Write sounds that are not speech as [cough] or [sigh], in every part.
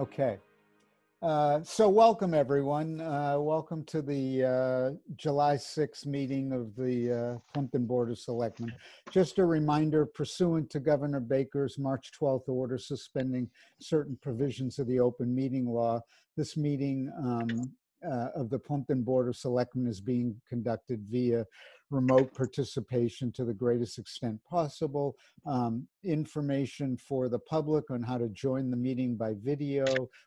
Okay. Uh, So welcome, everyone. Uh, Welcome to the uh, July 6th meeting of the uh, Plympton Board of Selectmen. Just a reminder pursuant to Governor Baker's March 12th order suspending certain provisions of the open meeting law, this meeting um, uh, of the Plympton Board of Selectmen is being conducted via remote participation to the greatest extent possible um, information for the public on how to join the meeting by video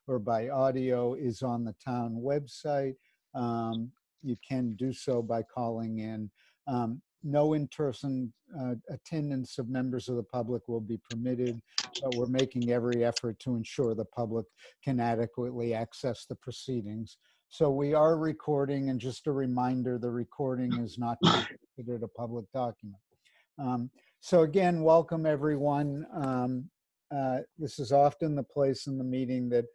or by audio is on the town website. Um, you can do so by calling in. Um, no in-person uh, attendance of members of the public will be permitted, but we're making every effort to ensure the public can adequately access the proceedings. So we are recording, and just a reminder, the recording is not [coughs] considered a public document. Um, So again, welcome, everyone. Um, uh, This is often the place in the meeting that,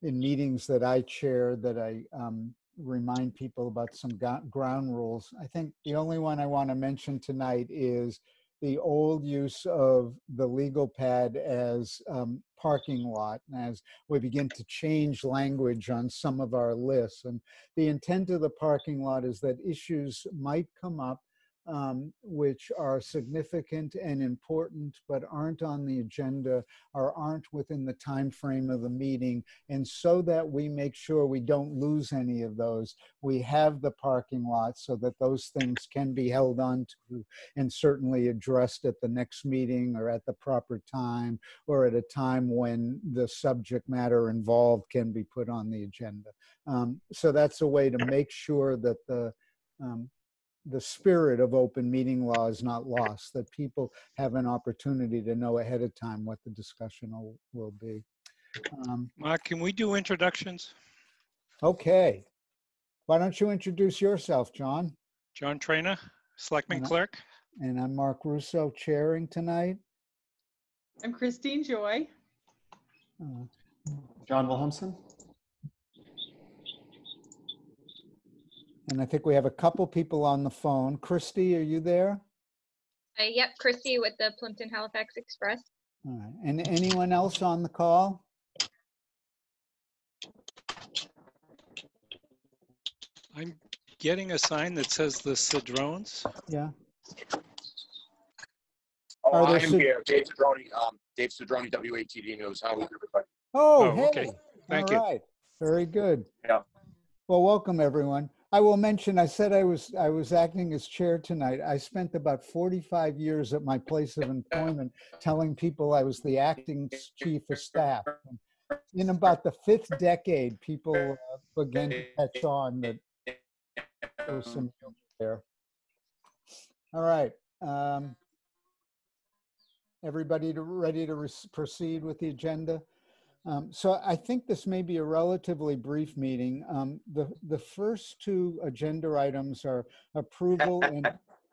in meetings that I chair, that I um, remind people about some ground rules. I think the only one I want to mention tonight is the old use of the legal pad as um, parking lot and as we begin to change language on some of our lists. And the intent of the parking lot is that issues might come up um, which are significant and important but aren't on the agenda or aren't within the time frame of the meeting. And so that we make sure we don't lose any of those, we have the parking lot so that those things can be held on to and certainly addressed at the next meeting or at the proper time or at a time when the subject matter involved can be put on the agenda. Um, so that's a way to make sure that the um, the spirit of open meeting law is not lost, that people have an opportunity to know ahead of time what the discussion will, will be. Um, Mark, can we do introductions? Okay. Why don't you introduce yourself, John? John Trainer, Selectman And I- Clerk. And I'm Mark Russo chairing tonight. I'm Christine Joy. Uh, John Williamson? And I think we have a couple people on the phone. Christy, are you there? Uh, yep, Christy with the Plympton Halifax Express. All right. And anyone else on the call? I'm getting a sign that says the Cedrones. Yeah. Oh, Are there I am sig- here, Dave Cedrone, um, Dave Cedrone, WATD News. How is everybody? Oh, Oh, hey. okay. Thank All you. right. Very good. Yeah. Well, welcome, everyone. I will mention, I said I was, I was acting as chair tonight. I spent about 45 years at my place of employment telling people I was the acting chief of staff. In about the fifth decade, people uh, began to catch on that there was some there. All right. um, Everybody to- ready to proceed with the agenda? Um, So I think this may be a relatively brief meeting. Um, The, the first two agenda items are approval [laughs] and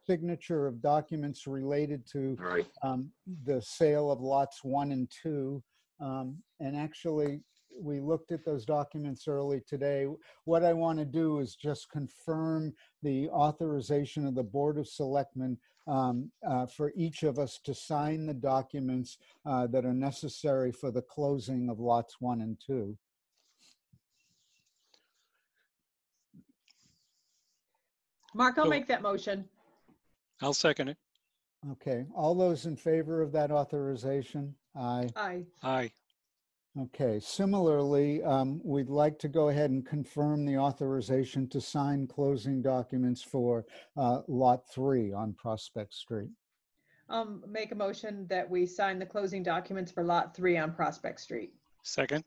signature of documents related to All right. um, the sale of lots one and two. Um, And actually, we looked at those documents early today. What I want to do is just confirm the authorization of the Board of Selectmen um, uh, for each of us to sign the documents uh, that are necessary for the closing of lots one and two. Mark, I'll So- make that motion. I'll second it. Okay, all those in favor of that authorization? Aye. Aye. Aye. Okay, similarly, um, we'd like to go ahead and confirm the authorization to sign closing documents for uh, Lot 3 on Prospect Street. Um, make a motion that we sign the closing documents for Lot Three on Prospect Street. Second.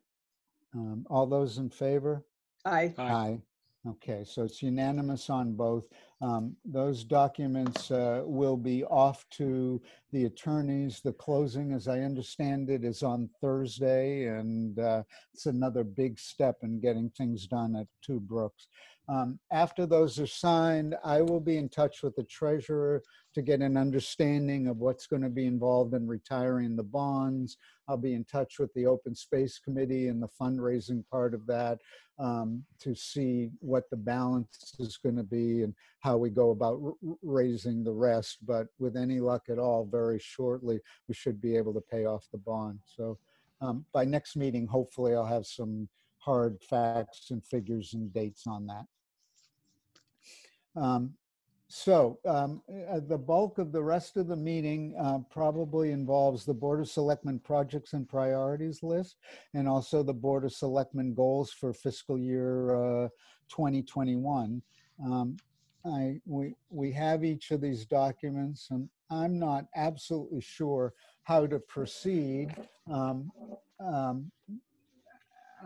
Um, All those in favor? Aye. Aye. Okay, so it's unanimous on both. Um, Those documents uh, will be off to the attorneys. The closing, as I understand it, is on Thursday, and uh, it's another big step in getting things done at Two Brooks. Um, After those are signed, I will be in touch with the treasurer to get an understanding of what's going to be involved in retiring the bonds. I'll be in touch with the Open Space Committee and the fundraising part of that um, to see what the balance is going to be and how we go about raising the rest. But with any luck at all, very shortly, we should be able to pay off the bond. So um, by next meeting, hopefully I'll have some hard facts and figures and dates on that. Um, So um, uh, the bulk of the rest of the meeting uh, probably involves the Board of Selectmen projects and priorities list and also the Board of Selectmen goals for fiscal year uh, 2021. Um, I, we, we have each of these documents and I'm not absolutely sure how to proceed. Um, um,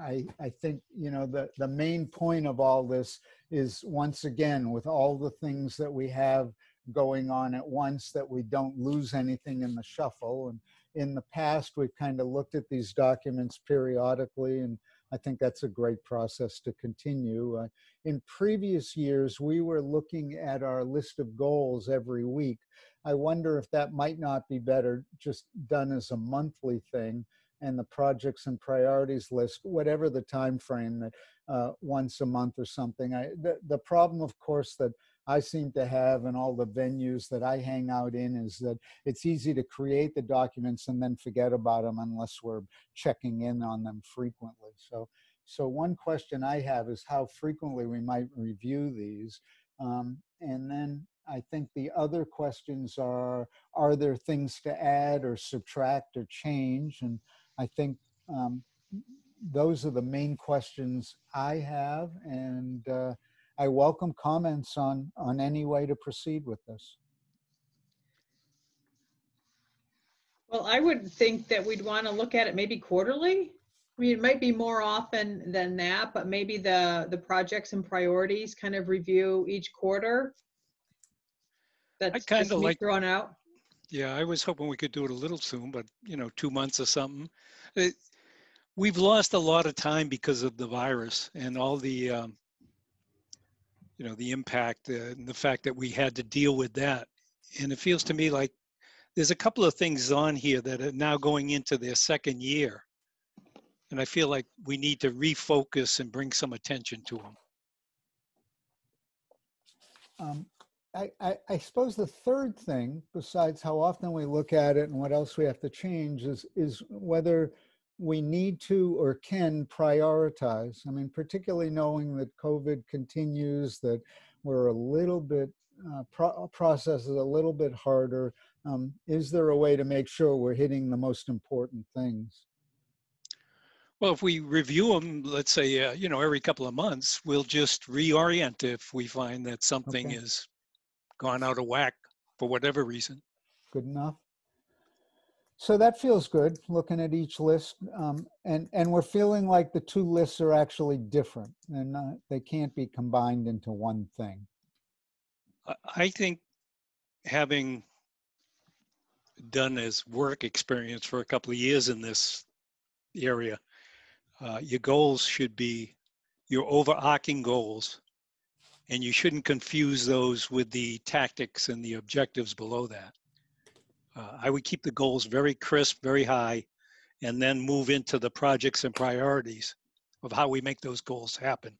I, I think, you know, the, the main point of all this is once again, with all the things that we have going on at once, that we don't lose anything in the shuffle. And in the past, we've kind of looked at these documents periodically, and I think that's a great process to continue. Uh, in previous years, we were looking at our list of goals every week. I wonder if that might not be better just done as a monthly thing and the projects and priorities list, whatever the time frame that uh, once a month or something. I, the, the problem, of course, that I seem to have in all the venues that I hang out in is that it's easy to create the documents and then forget about them unless we're checking in on them frequently. So, so one question I have is how frequently we might review these. Um, and then I think the other questions are, are there things to add or subtract or change? And I think um, those are the main questions I have, and uh, I welcome comments on on any way to proceed with this. Well, I would think that we'd want to look at it maybe quarterly. I mean, it might be more often than that, but maybe the, the projects and priorities kind of review each quarter. That's kinda just me like- thrown out. Yeah, I was hoping we could do it a little soon, but you know, two months or something. It- We've lost a lot of time because of the virus and all the, um, you know, the impact uh, and the fact that we had to deal with that. And it feels to me like there's a couple of things on here that are now going into their second year. And I feel like we need to refocus and bring some attention to them. Um, I, I, I suppose the third thing, besides how often we look at it and what else we have to change, is is whether we need to or can prioritize. I mean, particularly knowing that COVID continues, that we're a little bit uh, pro- process is a little bit harder. Um, is there a way to make sure we're hitting the most important things? Well, if we review them, let's say, uh, you know, every couple of months, we'll just reorient if we find that something Okay. is gone out of whack for whatever reason. Good enough. So that feels good, looking at each list. Um, and, and we're feeling like the two lists are actually different and uh, they can't be combined into one thing. I- I think having done as work experience for a couple of years in this area, uh, your goals should be your overarching goals. And you shouldn't confuse those with the tactics and the objectives below that. Uh, I would keep the goals very crisp, very high, and then move into the projects and priorities of how we make those goals happen.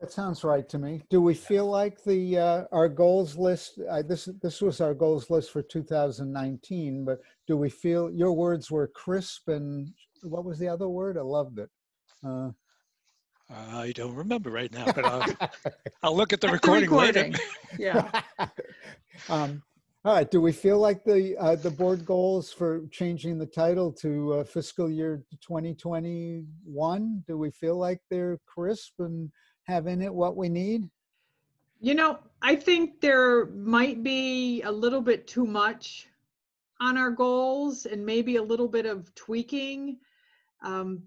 That sounds right to me. Do we feel like the, uh, our goals list, I, this, this was our goals list for 2019, but do we feel, your words were crisp and what was the other word? I loved it. Uh, I don't remember right now, but I'll, [laughs] I'll look at the At recording later. Yeah. [laughs] Um, All right, do we feel like the, uh, the board goals for changing the title to uh, fiscal year 2021? Do we feel like they're crisp and have in it what we need? You know, I think there might be a little bit too much on our goals and maybe a little bit of tweaking. Um,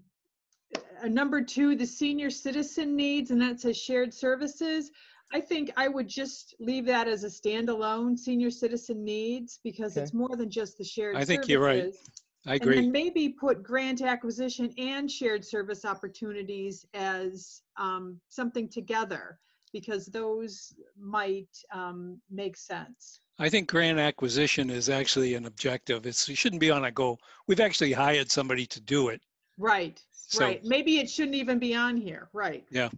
uh, number two, the senior citizen needs, and that says shared services. I think I would just leave that as a standalone senior citizen needs because Okay. it's more than just the shared I think you're right. services. I And agree. then maybe put grant acquisition and shared service opportunities as um, something together, because those might um, make sense. I think grant acquisition is actually an objective. It's, it shouldn't be on a goal. We've actually hired somebody to do it. Right, So- right. Maybe it shouldn't even be on here, right? Yeah.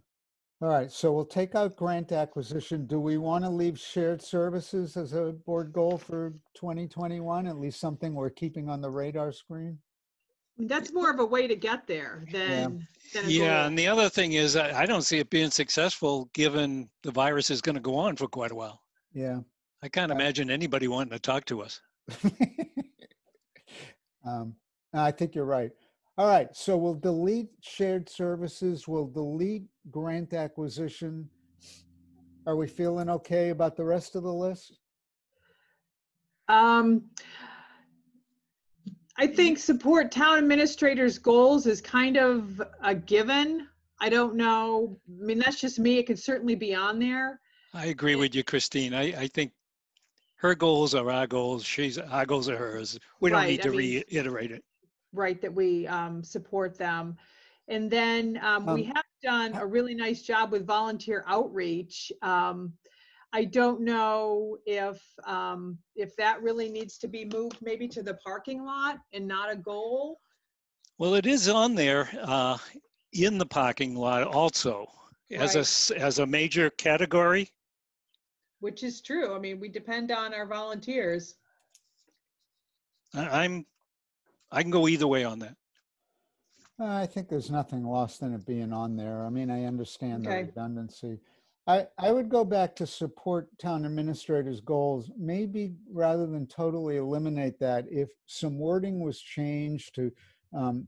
All right, so we'll take out grant acquisition. Do we want to leave shared services as a board goal for 2021? At least something we're keeping on the radar screen? That's more of a way to get there than, than a Yeah, goal. and the other thing is, I, I don't see it being successful, given the virus is going to go on for quite a while. Yeah. I can't imagine anybody wanting to talk to us. [laughs] Um, I think you're right. All right, so we'll delete shared services, we'll delete grant acquisition. Are we feeling okay about the rest of the list? Um, I think support town administrators' goals is kind of a given. I don't know, I mean, that's just me. It can certainly be on there. I agree with you, Christine. I, I think her goals are our goals. She's, our goals are hers. We don't Right, need I to mean- reiterate it. Right, that we um, support them. And then um, we Um, have done a really nice job with volunteer outreach. Um, I don't know if, um, if that really needs to be moved maybe to the parking lot and not a goal. Well, it is on there, uh, in the parking lot also, as a, s- as a major category. Which is true. I mean, we depend on our volunteers. I- I'm, I can go either way on that. I think there's nothing lost in it being on there. I mean, I understand the redundancy. I, I would go back to support town administrators' goals, maybe rather than totally eliminate that, if some wording was changed to um,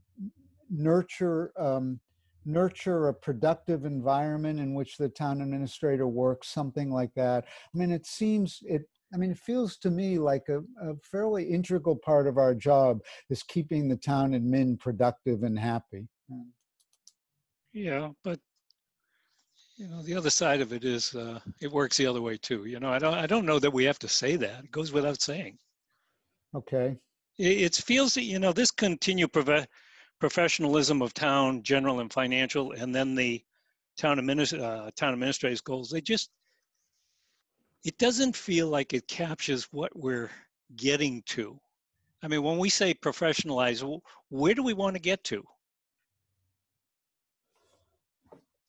nurture, um, nurture a productive environment in which the town administrator works, something like that. I mean, it seems, it, I mean, it feels to me like a, a fairly integral part of our job is keeping the town and men productive and happy. Yeah, but you know, the other side of it is uh, it works the other way too. You know, I don't I don't know that we have to say that. It goes without saying. Okay, It, it feels that you know this continued profe- professionalism of town, general and financial, and then the town adminis- uh, town administrators goals. They just it doesn't feel like it captures what we're getting to. I mean, when we say professionalize, where do we want to get to?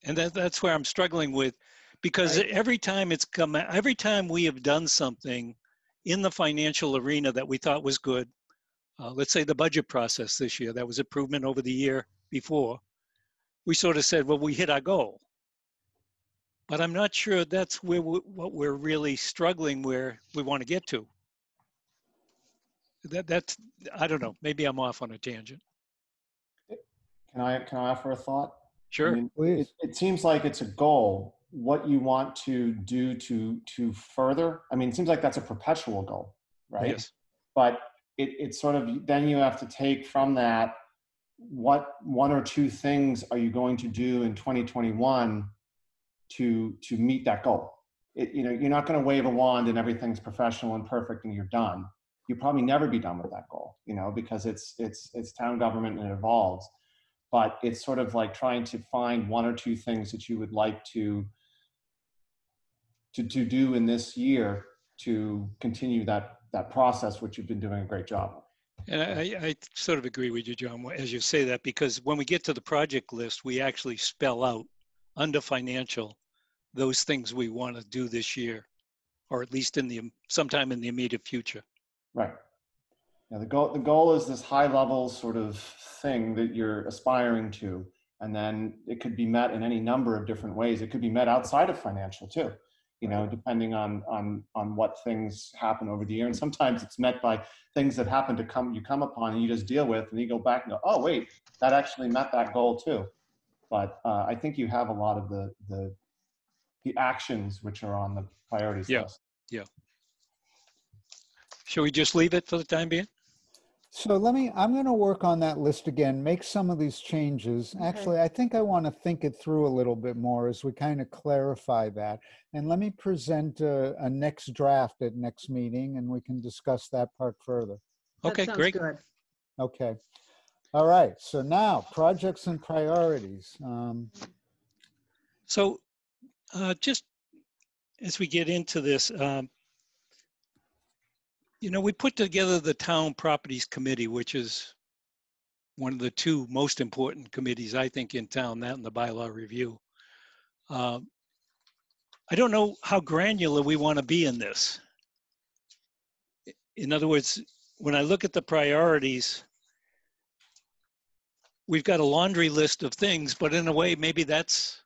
And that, that's where I'm struggling with, because Right. every time it's come, every time we have done something in the financial arena that we thought was good, uh, let's say the budget process this year, that was improvement over the year before, we sort of said, well, we hit our goal. But I'm not sure that's where we, what we're really struggling where we want to get to. That that's I don't know. Maybe I'm off on a tangent. Can I, can I offer a thought? I Sure. mean, please. It, it seems like it's a goal. What you want to do to to further. I mean, it seems like that's a perpetual goal, right? Yes. But it, it's sort of then you have to take from that what one or two things are you going to do in 2021 to to meet that goal. It, you know, you're not going to wave a wand and everything's professional and perfect and you're done. You'll probably never be done with that goal, you know, because it's it's it's town government and it evolves but it's sort of like trying to find one or two things that you would like to to, to do in this year to continue that that process which you've been doing a great job. And I, I sort of agree with you, John, as you say that, because when we get to the project list, we actually spell out under financial those things we want to do this year, or at least in the sometime in the immediate future. right. Yeah, the goal the goal is this high level sort of thing that you're aspiring to and then it could be met in any number of different ways. It could be met outside of financial too you know depending on on on what things happen over the year. And sometimes it's met by things that happen to come you come upon and you just deal with and you go back and go oh wait that actually met that goal too but uh, i think you have a lot of the the the actions which are on the priorities list. Yeah. list Shall we just leave it for the time being? So let me, I'm going to work on that list again, make some of these changes. Okay. Actually, I think I want to think it through a little bit more as we kind of clarify that. And let me present a, a next draft at next meeting and we can discuss that part further. That Okay, great. good. Okay. All right. So now projects and priorities. Um, So, uh, just as we get into this, um, you know, we put together the Town Properties Committee, which is one of the two most important committees, I think, in town, that and the bylaw review. Um, I don't know how granular we want to be in this. In other words, when I look at the priorities, we've got a laundry list of things, but in a way, maybe that's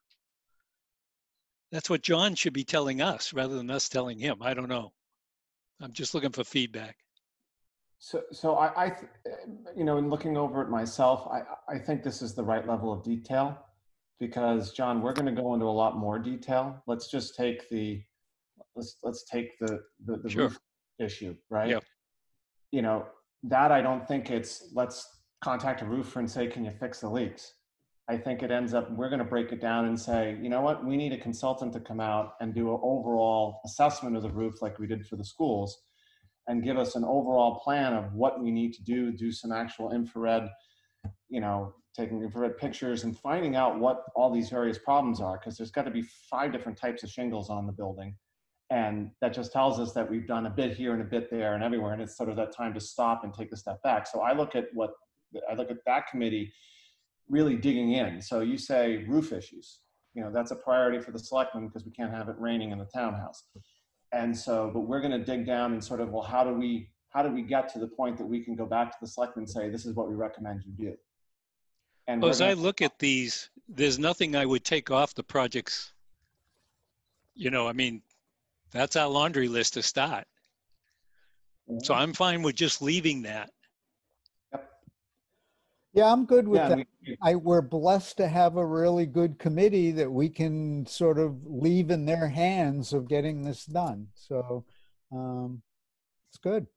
that's what John should be telling us rather than us telling him. I don't know. I'm just looking for feedback. So, so I, I, you know, in looking over it myself, I, I think this is the right level of detail because John, we're going to go into a lot more detail. Let's just take the, let's, let's take the, the, the Sure. roof issue, right? Yep. You know, that I don't think it's, let's contact a roofer and say, can you fix the leaks? I think it ends up, we're going to break it down and say, you know what, we need a consultant to come out and do an overall assessment of the roof like we did for the schools and give us an overall plan of what we need to do, do some actual infrared, you know, taking infrared pictures and finding out what all these various problems are, because there's got to be five different types of shingles on the building. And that just tells us that we've done a bit here and a bit there and everywhere. And it's sort of that time to stop and take a step back. So I look at what, I look at that committee really digging in. So you say roof issues, you know, that's a priority for the selectmen because we can't have it raining in the townhouse and so but we're going to dig down and sort of well how do we how do we get to the point that we can go back to the selectmen and say this is what we recommend you do and Well, as I look at these, there's nothing I would take off the projects. You know, I mean, that's our laundry list to start. So I'm fine with just leaving that. Yeah, I'm good with yeah, that. we, I, we're blessed to have a really good committee that we can sort of leave in their hands of getting this done. So, um, it's good.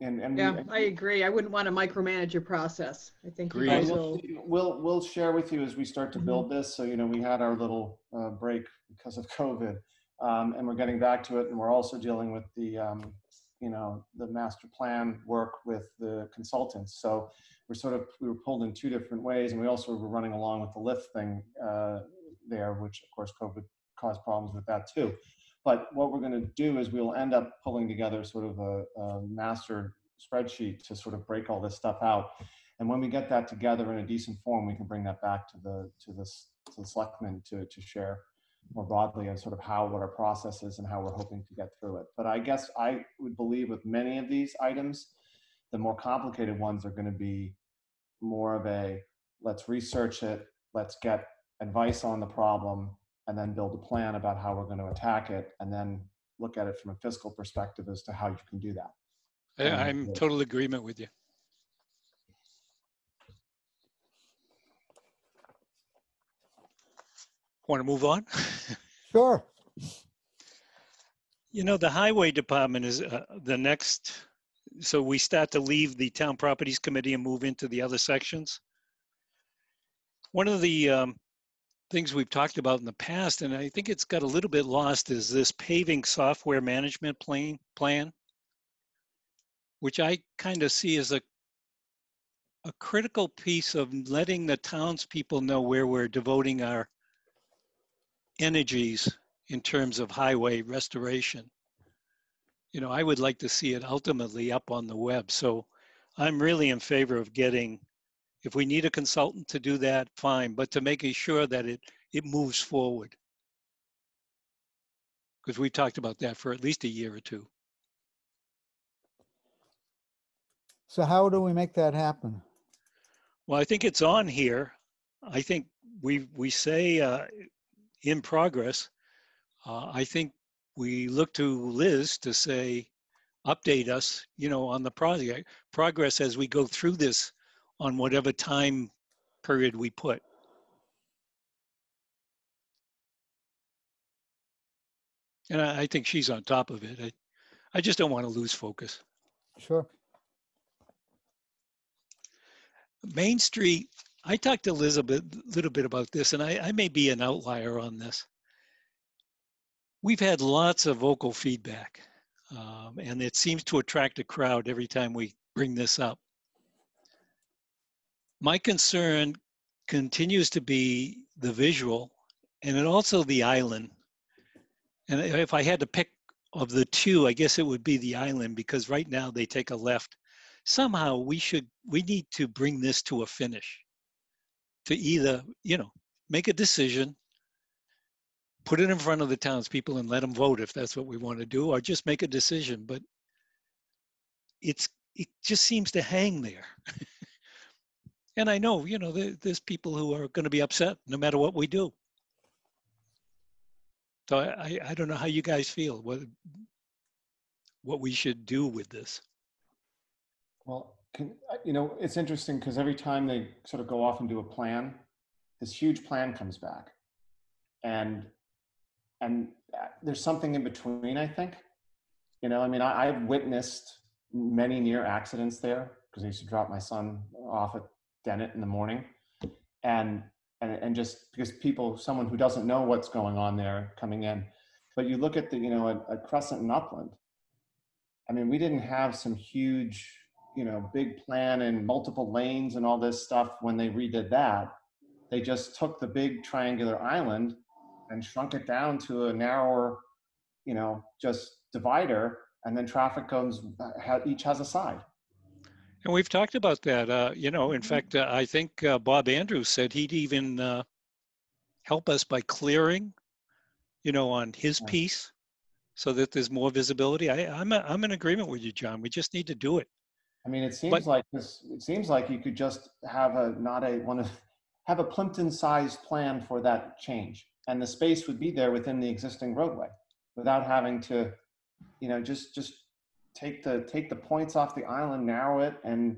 and, and Yeah, we, I agree. I wouldn't want to micromanage your process. I think you guys we'll, we'll we'll share with you as we start to build this so you know we had our little uh, break because of [laughs] covid um, and we're getting back to it and we're also dealing with the um, you know the master plan work with the consultants so we're sort of we were pulled in two different ways and we also were running along with the lift thing uh, there which of course covid caused problems with that too but what we're going to do is we'll end up pulling together sort of a, a master spreadsheet to sort of break all this stuff out and when we get that together in a decent form, we can bring that back to the to this to the selectmen to to share more broadly and sort of how what our process is and how we're hoping to get through it. But I guess I would believe with many of these items, the more complicated ones are going to be more of a let's research it, let's get advice on the problem, and then build a plan about how we're going to attack it, and then look at it from a fiscal perspective as to how you can do that. I- Um, I'm yeah. total agreement with you. Want to move on? [laughs] Sure. You know, the highway department is uh, the next, so we start to leave the town properties committee and move into the other sections. One of the um, things we've talked about in the past, and I think it's got a little bit lost, is this paving software management plan, plan, which I kind of see as a a critical piece of letting the townspeople know where we're devoting our energies in terms of highway restoration. You know, I would like to see it ultimately up on the web. So I'm really in favor of getting, if we need a consultant to do that, fine, but to making sure that it, it moves forward. Because we've talked about that for at least a year or two. So how do we make that happen? Well, I think it's on here. I think we, we say uh, in progress. Uh, I think we look to Liz to say, update us, you know, on the project, progress as we go through this on whatever time period we put. And I, I think she's on top of it. I, I just don't want to lose focus. Sure. Main Street, I talked to Liz a little bit about this, and I, I may be an outlier on this. We've had lots of vocal feedback, um, and it seems to attract a crowd every time we bring this up. My concern continues to be the visual and also the island. And if I had to pick of the two, I guess it would be the island because right now they take a left somehow we should we need to bring this to a finish to either you know make a decision put it in front of the townspeople and let them vote if that's what we want to do or just make a decision but it's it just seems to hang there [laughs] And I know, you know, there, there's people who are going to be upset no matter what we do. So I, I, don't know how you guys feel, what, what we should do with this. Well, can, you know, it's interesting because every time they sort of go off and do a plan, this huge plan comes back. And, and uh, there's something in between, I think. You know, I mean, I, I've witnessed many near accidents there because I used to drop my son off at Dennett in the morning. And, and, and just because people, someone who doesn't know what's going on there coming in. But you look at the, you know, at Crescent and Upland, I mean, we didn't have some huge, you know, big plan and multiple lanes and all this stuff when they redid that. They just took the big triangular island and shrunk it down to a narrower, you know, just divider, and then traffic comes, each has a side. And we've talked about that, uh, you know, in fact, uh, I think uh, Bob Andrews said he'd even uh, help us by clearing, you know, on his Yeah. piece so that there's more visibility. I, I'm, a, I'm in agreement with you, John. We just need to do it. I mean, it seems But- like this, it seems like you could just have a, not a, one of, have a Plympton-sized plan for that change. And the space would be there within the existing roadway without having to, you know, just, just take the, take the points off the island, narrow it and,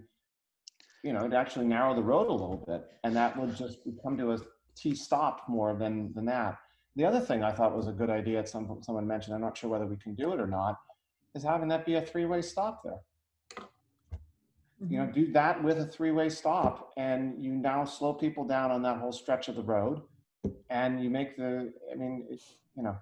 you know, to actually narrow the road a little bit. And that would just come to a T stop more than, than that. The other thing I thought was a good idea, some, someone mentioned, I'm not sure whether we can do it or not, is having that be a three-way stop there you know mm-hmm. do that with a three-way stop and you now slow people down on that whole stretch of the road and you make the i mean it's you know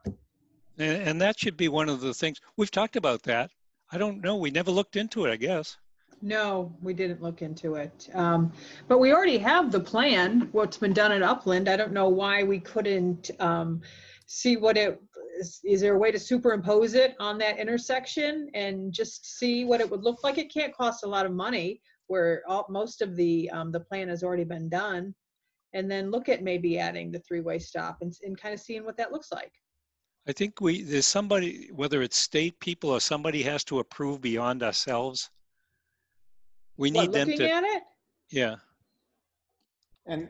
And, and that should be one of the things we've talked about that. I don't know. We never looked into it, I guess. No, we didn't look into it. Um, but we already have the plan, what's been done at Upland. I don't know why we couldn't, um, see what it, is, is there a way to superimpose it on that intersection and just see what it would look like? It can't cost a lot of money where all, most of the, um, the plan has already been done. And then look at maybe adding the three-way stop and, and kind of seeing what that looks like. I think we, there's somebody, whether it's state people or somebody has to approve beyond ourselves. We What, need them to looking to, at it? yeah. and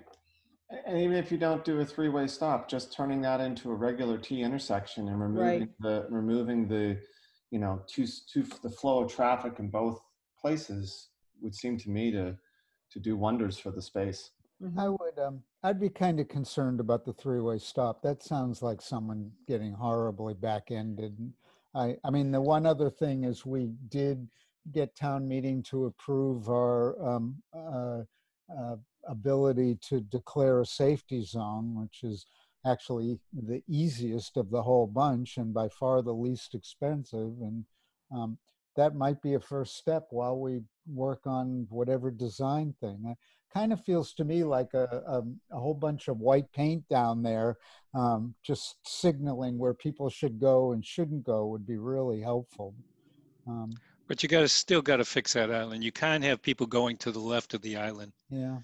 and even if you don't do a three-way stop just turning that into a regular t intersection and removing Right. the removing the you know two two the flow of traffic in both places would seem to me to to do wonders for the space Mhm. I would, um, I'd be kind of concerned about the three-way stop. That sounds like someone getting horribly back-ended. I, I mean, the one other thing is we did get town meeting to approve our, um, uh, uh, ability to declare a safety zone, which is actually the easiest of the whole bunch and by far the least expensive. And, um, that might be a first step while we work on whatever design thing. I- kind of feels to me like a, a, a whole bunch of white paint down there, um, just signaling where people should go and shouldn't go would be really helpful. Um, But you gotta, still gotta fix that island. You can't have people going to the left of the island. yeah.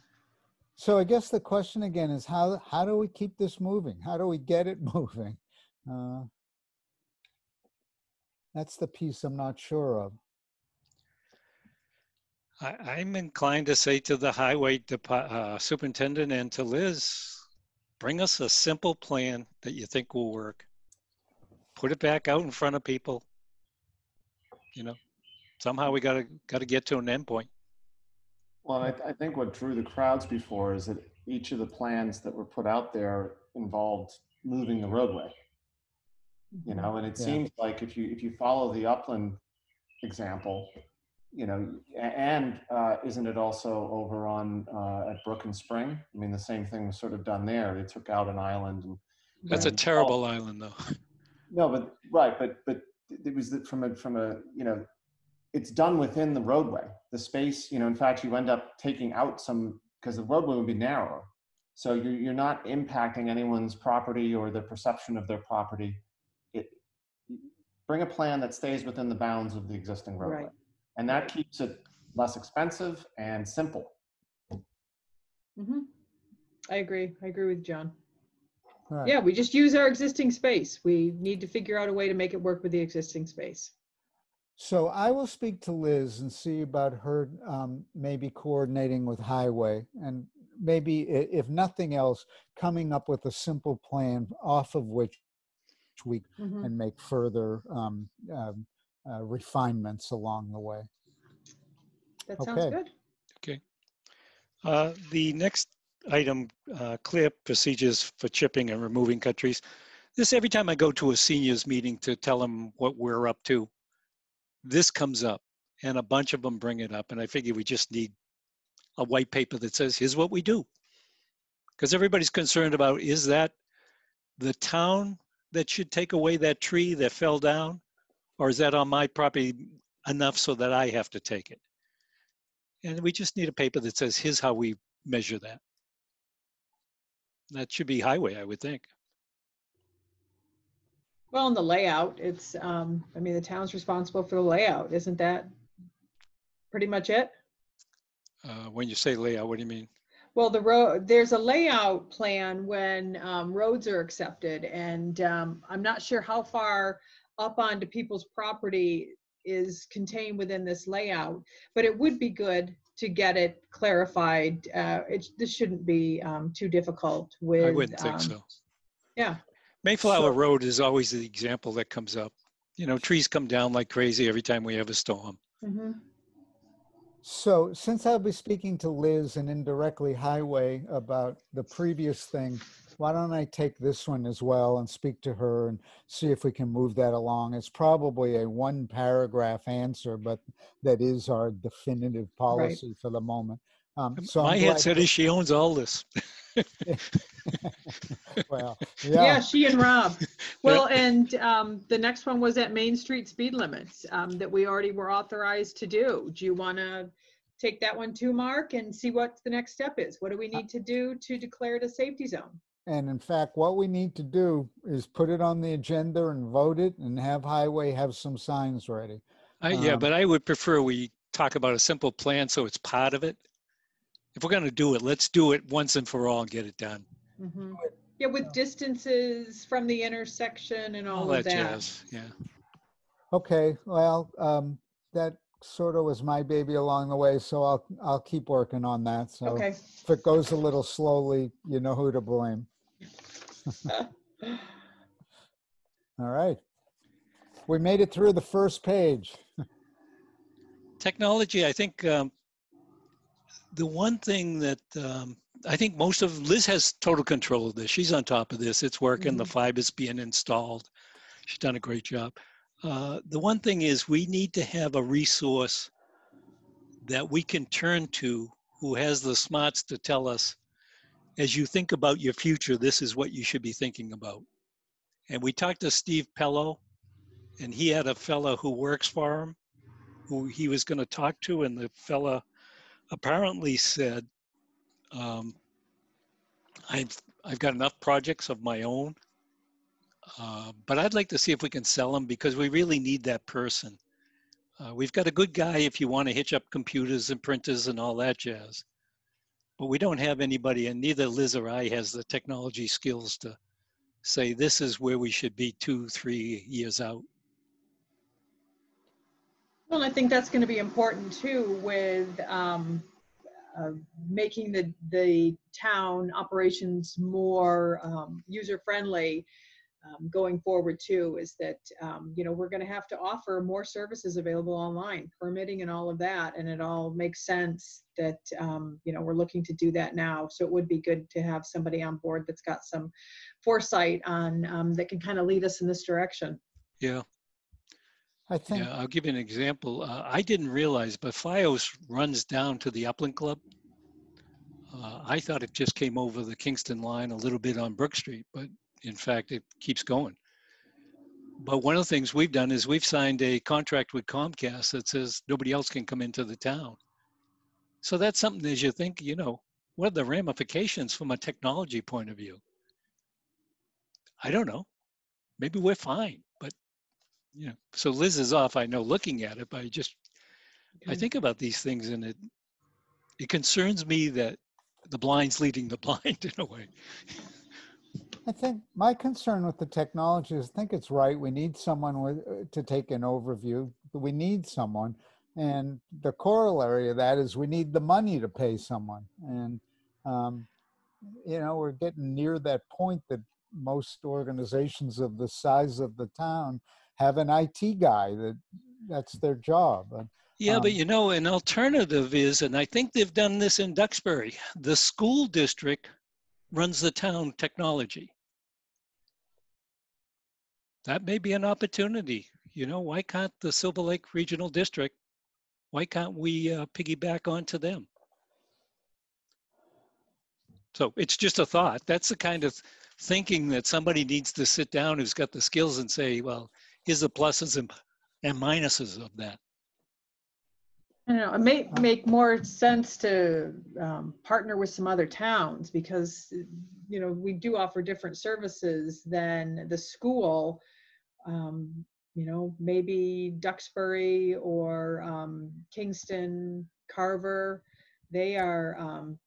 So I guess the question again is how how do we keep this moving? How do we get it [laughs] moving? Uh, that's the piece I'm not sure of. I, I'm inclined to say to the highway uh, superintendent and to Liz, bring us a simple plan that you think will work. Put it back out in front of people. You know, somehow we gotta, gotta get to an endpoint. Well, I, I think what drew the crowds before is that each of the plans that were put out there involved moving the roadway. You know, and it Yeah. seems like if you if you follow the upland example, you know, and uh, isn't it also over on uh, at Brook and Spring? I mean, the same thing was sort of done there. They took out an island and That's a Right. terrible island though. [laughs] no, but right, but but it was from a from a you know, it's done within the roadway. The space, you know, in fact, you end up taking out some because the roadway would be narrower, so you're you're not impacting anyone's property or the perception of their property. It bring a plan that stays within the bounds of the existing roadway, Right. And that keeps it less expensive and simple. Mhm. I agree. I agree with John. All right. Yeah, we just use our existing space. We need to figure out a way to make it work with the existing space. So I will speak to Liz and see about her um, maybe coordinating with Highway and maybe if nothing else, coming up with a simple plan off of which we Mhm. can make further um, um, uh, refinements along the way. That sounds Okay. good. Uh, The next item, uh, clear procedures for chipping and removing countries. This, every time I go to a seniors meeting to tell them what we're up to, this comes up and a bunch of them bring it up. And I figure we just need a white paper that says, here's what we do. Because everybody's concerned about, is that the town that should take away that tree that fell down? Or is that on my property enough so that I have to take it? And we just need a paper that says, here's how we measure that. That should be highway, I would think. Well, in the layout, it's, um, I mean, the town's responsible for the layout. Isn't that pretty much it? Uh, when you say layout, what do you mean? Well, the road, there's a layout plan when um, roads are accepted, and um, I'm not sure how far up onto people's property is contained within this layout, but it would be good to get it clarified. Uh, It, this shouldn't be um, too difficult with. I wouldn't think um, so. Yeah, Mayflower So- Road is always the example that comes up. You know, trees come down like crazy every time we have a storm. mhm. So since I'll be speaking to Liz and indirectly Highway about the previous thing, why don't I take this one as well and speak to her and see if we can move that along? It's probably a one paragraph answer, but that is our definitive policy for the moment. Um, so My glad headset is she owns all this. [laughs] Well, [laughs] Yeah, yeah, she and Rob. [laughs] Well, and um, the next one was at Main Street speed limits um, that we already were authorized to do. Do you want to take that one too, Mark, and see what the next step is? What do we need to do to declare it a safety zone? And in fact, what we need to do is put it on the agenda and vote it and have Highway have some signs ready. I, yeah, Um, but I would prefer we talk about a simple plan so it's part of it. If we're going to do it, let's do it once and for all and get it done. Mhm. Yeah, with distances from the intersection and all All of that that. jazz. Yeah. Okay, well, um, that sort of was my baby along the way, so I'll, I'll keep working on that. So Okay. if it goes a little slowly, you know who to blame. [laughs] All right. We made it through the first page. [laughs] technology, I think um, the one thing that um, I think most of Liz has total control of this. She's on top of this. It's working. The fiber's being installed. She's done a great job. Uh, the one thing is we need to have a resource that we can turn to who has the smarts to tell us as you think about your future, this is what you should be thinking about. And we talked to Steve Pello, and he had a fellow who works for him who he was going to talk to, and the fella apparently said, um, "I've I've got enough projects of my own, uh, but I'd like to see if we can sell them because we really need that person. Uh, we've got a good guy if you want to hitch up computers and printers and all that jazz, but we don't have anybody, and neither Liz or I has the technology skills to." Say this is where we should be two, three years out. Well, I think that's going to be important too with um, uh, making the, the town operations more um, user-friendly um, going forward too, is that, um, you know, we're going to have to offer more services available online, permitting and all of that. And it all makes sense that, um, you know, we're looking to do that now. So it would be good to have somebody on board that's got some foresight on, um, that can kind of lead us in this direction. Yeah. I think, Yeah, I'll give you an example. Uh, I didn't realize, but FiOS runs down to the Upland Club. Uh, I thought it just came over the Kingston line a little bit on Brook Street, but in fact, it keeps going. But one of the things we've done is we've signed a contract with Comcast that says nobody else can come into the town. So that's something as you think, you know, what are the ramifications from a technology point of view? I don't know. Maybe we're fine, but you know, so Liz is off, I know, looking at it, but I just, I think about these things and it, it concerns me that the blind's leading the [laughs] blind in a way. I think my concern with the technology is I think it's right. We need someone with, uh, to take an overview. We need someone. And the corollary of that is we need the money to pay someone. And, um, you know, we're getting near that point that most organizations of the size of the town have an IT guy that that's their job. Yeah, but Um, you know, an alternative is, and I think they've done this in Duxbury, the school district runs the town technology. That may be an opportunity. You know, why can't the Silver Lake Regional District, why can't we uh, piggyback onto them? So it's just a thought. That's the kind of thinking that somebody needs to sit down who's got the skills and say, well, here's the pluses and, and minuses of that. I don't know, it may make more sense to um, partner with some other towns because, you know, we do offer different services than the school. Um, You know, maybe Duxbury or um, Kingston, Carver, they are, um,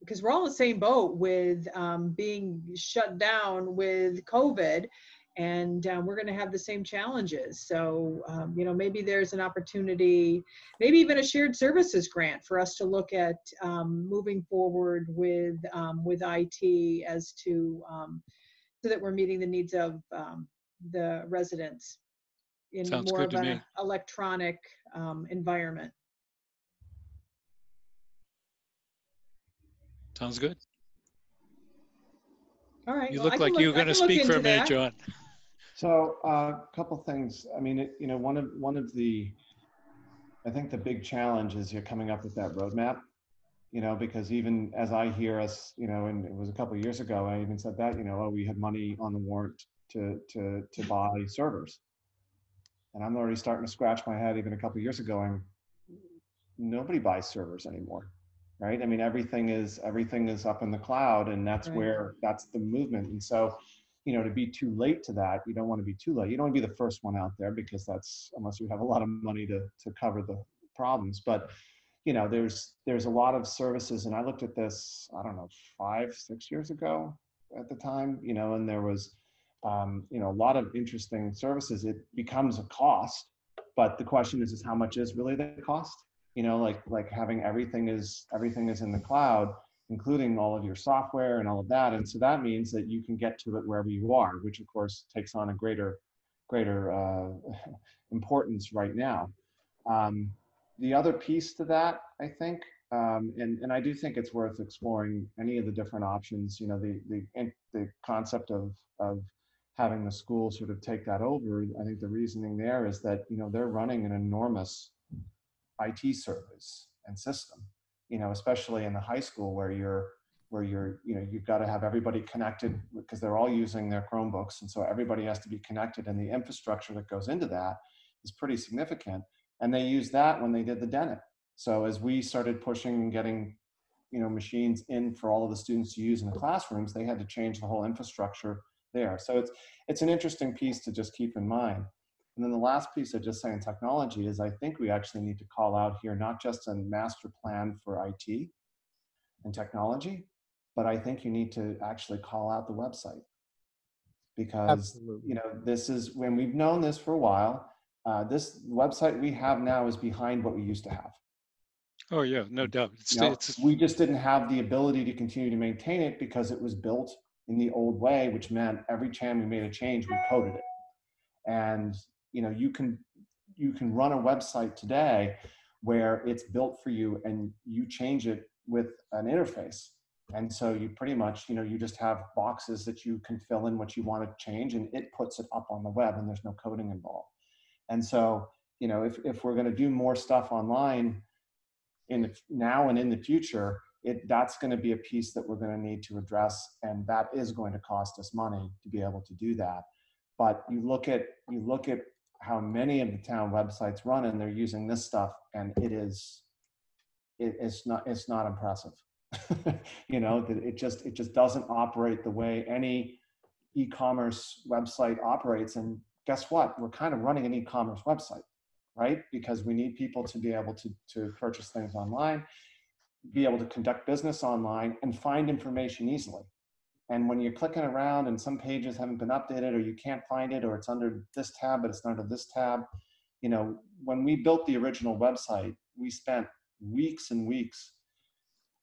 because we're all in the same boat with um, being shut down with COVID. And um, we're going to have the same challenges. So, um, you know, maybe there's an opportunity maybe even a shared services grant for us to look at um, moving forward with um, with IT as to um, so that we're meeting the needs of the residents in Sounds more good of to an me. electronic um, environment. Sounds good. All right. You well, I look can like you were I going to can look speak for a into minute, that. John. So a uh, couple things. I mean, it, you know, one of one of the, I think the big challenge is you're coming up with that roadmap. You know, because even as I hear us, you know, and it was a couple of years ago, I even said that, you know, oh, we had money on the warrant to to to buy servers, and I'm already starting to scratch my head. Even a couple of years ago, I'm nobody buys servers anymore, right? I mean, everything is everything is up in the cloud, and that's Right. where that's the movement. And so, you know, to be too late to that, you don't want to be too late. You don't want to be the first one out there because that's unless you have a lot of money to to cover the problems. But you know, there's there's a lot of services, and I looked at this, I don't know, five six years ago at the time, you know, and there was, um, you know, a lot of interesting services. It becomes a cost, but the question is, is how much is really the cost? You know, like like having everything is everything is in the cloud including all of your software and all of that. And so that means that you can get to it wherever you are, which of course takes on a greater, greater uh, [laughs] importance right now. Um, the other piece to that, I think, um, and, and I do think it's worth exploring any of the different options, you know, the, the, the concept of, of having the school sort of take that over. I think the reasoning there is that, you know, they're running an enormous IT service and system you know, especially in the high school where you're where you're, you know, you've got to have everybody connected because they're all using their Chromebooks, and so everybody has to be connected, and the infrastructure that goes into that is pretty significant. And they used that when they did the Dennett. So as we started pushing and getting, you know, machines in for all of the students to use in the classrooms, they had to change the whole infrastructure there. So it's it's an interesting piece to just keep in mind. And then the last piece I just say in technology is I think we actually need to call out here not just a master plan for IT and technology, but I think you need to actually call out the website because Absolutely. you know this is when we've known this for a while. Uh, this website we have now is behind what we used to have. Oh, yeah, no doubt. It's, You know, it's, we just didn't have the ability to continue to maintain it because it was built in the old way, which meant every time we made a change, we coded it. And you know, you can you can run a website today where it's built for you and you change it with an interface. And so you pretty much, you know, you just have boxes that you can fill in what you want to change and it puts it up on the web and there's no coding involved. And so, you know, if, if we're going to do more stuff online in the, now and in the future, it, that's going to be a piece that we're going to need to address. And that is going to cost us money to be able to do that. But you look at, you look at how many of the town websites run and they're using this stuff and it is, it, it's not, it's not impressive. [laughs] you know, that it just, it just doesn't operate the way any e-commerce website operates. And guess what? We're kind of running an e-commerce website, right? Because we need people to be able to, to purchase things online, be able to conduct business online and find information easily. And when you're clicking around and some pages haven't been updated or you can't find it or it's under this tab, but it's not under this tab, you know, when we built the original website, we spent weeks and weeks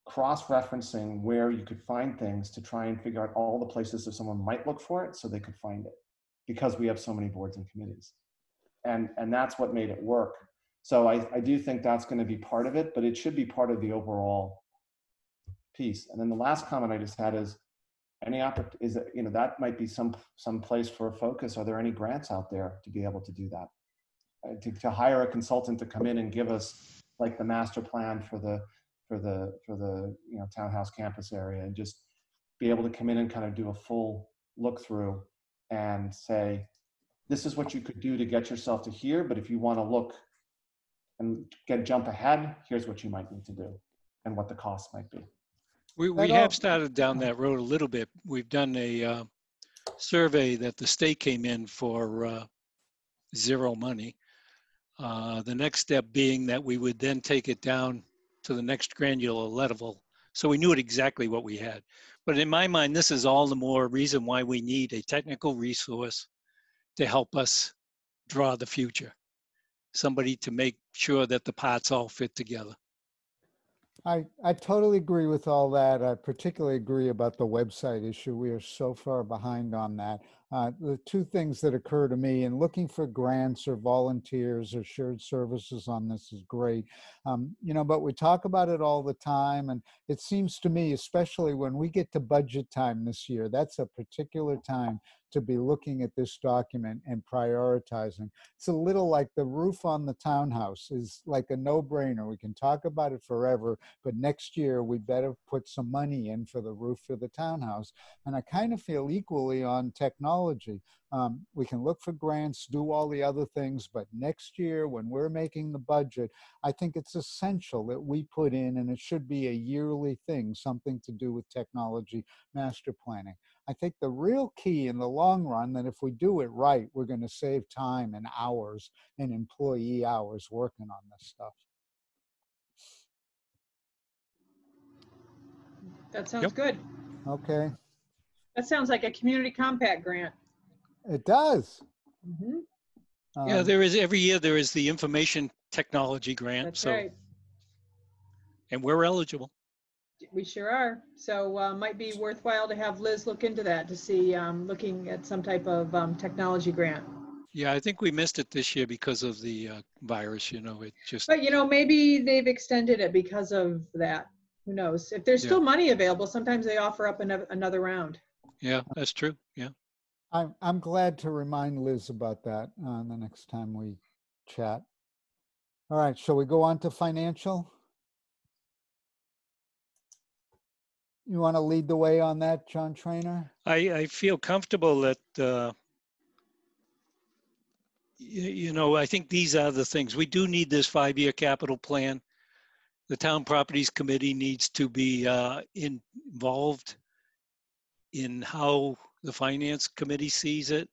cross-referencing where you could find things to try and figure out all the places that someone might look for it so they could find it because we have so many boards and committees and and that's what made it work so i, I do think that's going to be part of it but it should be part of the overall piece. And then the last comment i just had is any is that you know that might be some some place for a focus. Are there any grants out there to be able to do that? Uh, to, to hire a consultant to come in and give us like the master plan for the for the for the you know townhouse campus area and just be able to come in and kind of do a full look through and say this is what you could do to get yourself to here but if you want to look and get jump ahead here's what you might need to do and what the cost might be We, we have started down that road a little bit. We've done a uh, survey that the state came in for uh, zero money. Uh, The next step being that we would then take it down to the next granular level. So we knew it exactly what we had. But in my mind, this is all the more reason why we need a technical resource to help us draw the future. Somebody to make sure that the parts all fit together. I, I totally agree with all that. I particularly agree about the website issue. We are so far behind on that. Uh, the two things that occur to me in looking for grants or volunteers or shared services on this is great. Um, you know, but we talk about it all the time. And it seems to me, especially when we get to budget time this year, that's a particular time to be looking at this document and prioritizing. It's a little like the roof on the townhouse is like a no brainer. We can talk about it forever, but next year we better put some money in for the roof for the townhouse. And I kind of feel equally on technology. Um, we can look for grants, do all the other things, but next year when we're making the budget, I think it's essential that we put in, and it should be a yearly thing, something to do with technology master planning. I think the real key in the long run that if we do it right, we're going to save time and hours and employee hours working on this stuff. That sounds Yep. good. Okay, That sounds like a community compact grant. it does. Mhm, Yeah, Um, there is, every year there is the information technology grant, That's so, right. and we're eligible. We sure are. So uh, might be worthwhile to have Liz look into that to see, um, looking at some type of um, technology grant. Yeah, I think we missed it this year because of the uh, virus, you know, it just, But you know, maybe they've extended it because of that. Who knows? If there's Yeah. still money available, sometimes they offer up another, another round. yeah, that's true, yeah. I'm, I'm glad to remind Liz about that uh, the next time we chat. All right, shall we go on to financial? You want to lead the way on that, John Traynor? I, I feel comfortable that, uh, y- you know, I think these are the things. We do need this five-year capital plan. The Town Properties Committee needs to be uh, involved in how the Finance Committee sees it.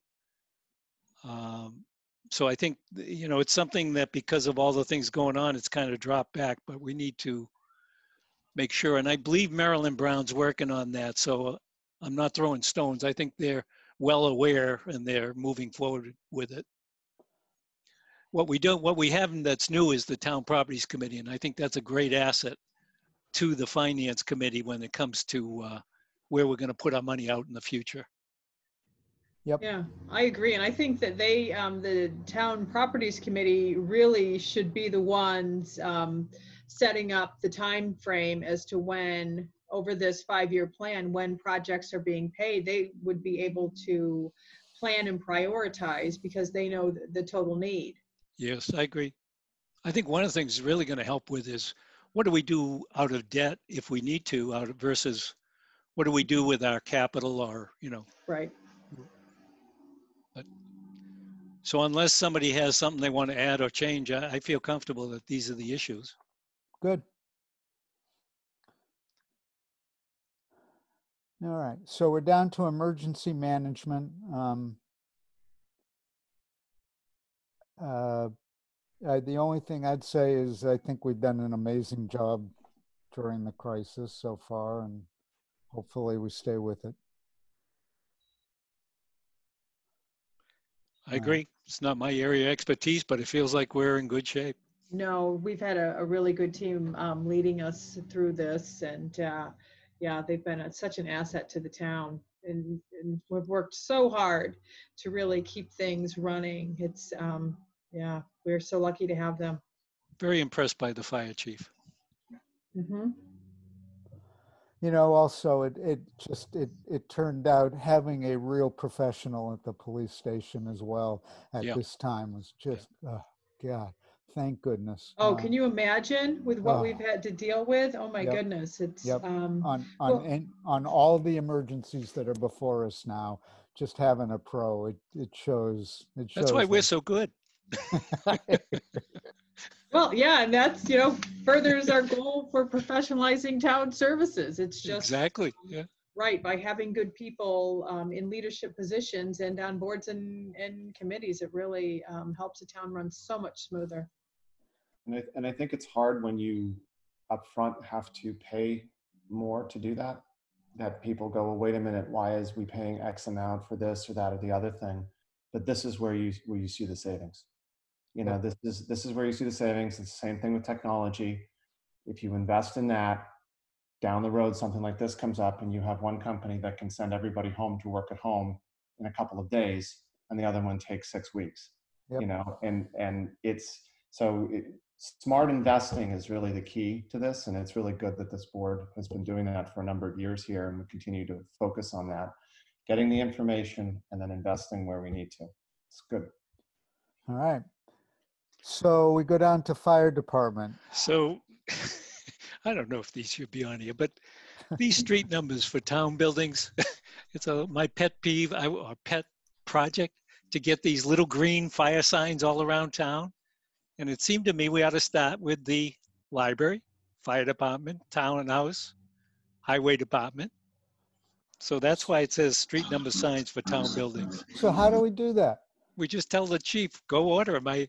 Um, So I think, you know, it's something that because of all the things going on, it's kind of dropped back, but we need to make sure. And I believe Marilyn Brown's working on that, so I'm not throwing stones. I think they're well aware and they're moving forward with it. What we don't, what we have that's new is the Town Properties Committee, and I think that's a great asset to the Finance Committee when it comes to uh, where we're going to put our money out in the future. Yep. Yeah, I agree. And I think that they, um, the town properties committee really should be the ones, um, setting up the time frame as to when, over this five-year plan, when projects are being paid, they would be able to plan and prioritize because they know the, the total need. Yes, I agree. I think one of the things really going to help with is what do we do out of debt if we need to out of versus what do we do with our capital or, you know, Right. so unless somebody has something they want to add or change, I, I feel comfortable that these are the issues. Good. All right, so we're down to emergency management. Um, uh, I, the only thing I'd say is I think we've done an amazing job during the crisis so far, and hopefully we stay with it. I agree. Uh, it's not my area of expertise, but it feels like we're in good shape. No, we've had a, a really good team um, leading us through this, and uh, yeah, they've been a, such an asset to the town. And, and we've worked so hard to really keep things running. It's um, yeah, we're so lucky to have them. Very impressed by the fire chief. hmm You know, also, it, it just, it, it turned out having a real professional at the police station as well at Yeah. this time was just, oh, God, thank goodness. Oh, Uh, can you imagine with what Oh. we've had to deal with? Oh my Yep. goodness, it's Yep. um, On, well- on, and on all the emergencies that are before us now, just having a pro, it, it shows, it shows. That's why we're so good. [laughs] well, yeah, and that's you know furthers our goal for professionalizing town services. It's just Exactly. Yeah. Right by having good people um, in leadership positions and on boards and, and committees it really um, helps the town run so much smoother And I, and I think it's hard when you upfront have to pay more to do that. That people go, well, wait a minute, why is we paying X amount for this or that or the other thing? But this is where you where you see the savings. You know, this is this is where you see the savings. It's the same thing with technology. If you invest in that, down the road something like this comes up and you have one company that can send everybody home to work at home in a couple of days and the other one takes six weeks Yep. you know and and it's so it, smart investing is really the key to this and it's really good that this board has been doing that for a number of years here and we continue to focus on that getting the information and then investing where we need to it's good All right. So we go down to fire department. So [laughs] I don't know if these should be on here, but [laughs] these street numbers for town buildings, [laughs] it's a my pet peeve, I, or pet project to get these little green fire signs all around town. And it seemed to me we ought to start with the library, fire department, town and house, highway department. So that's why it says street number signs for town buildings. So how do we do that? We just tell the chief, go order them. I,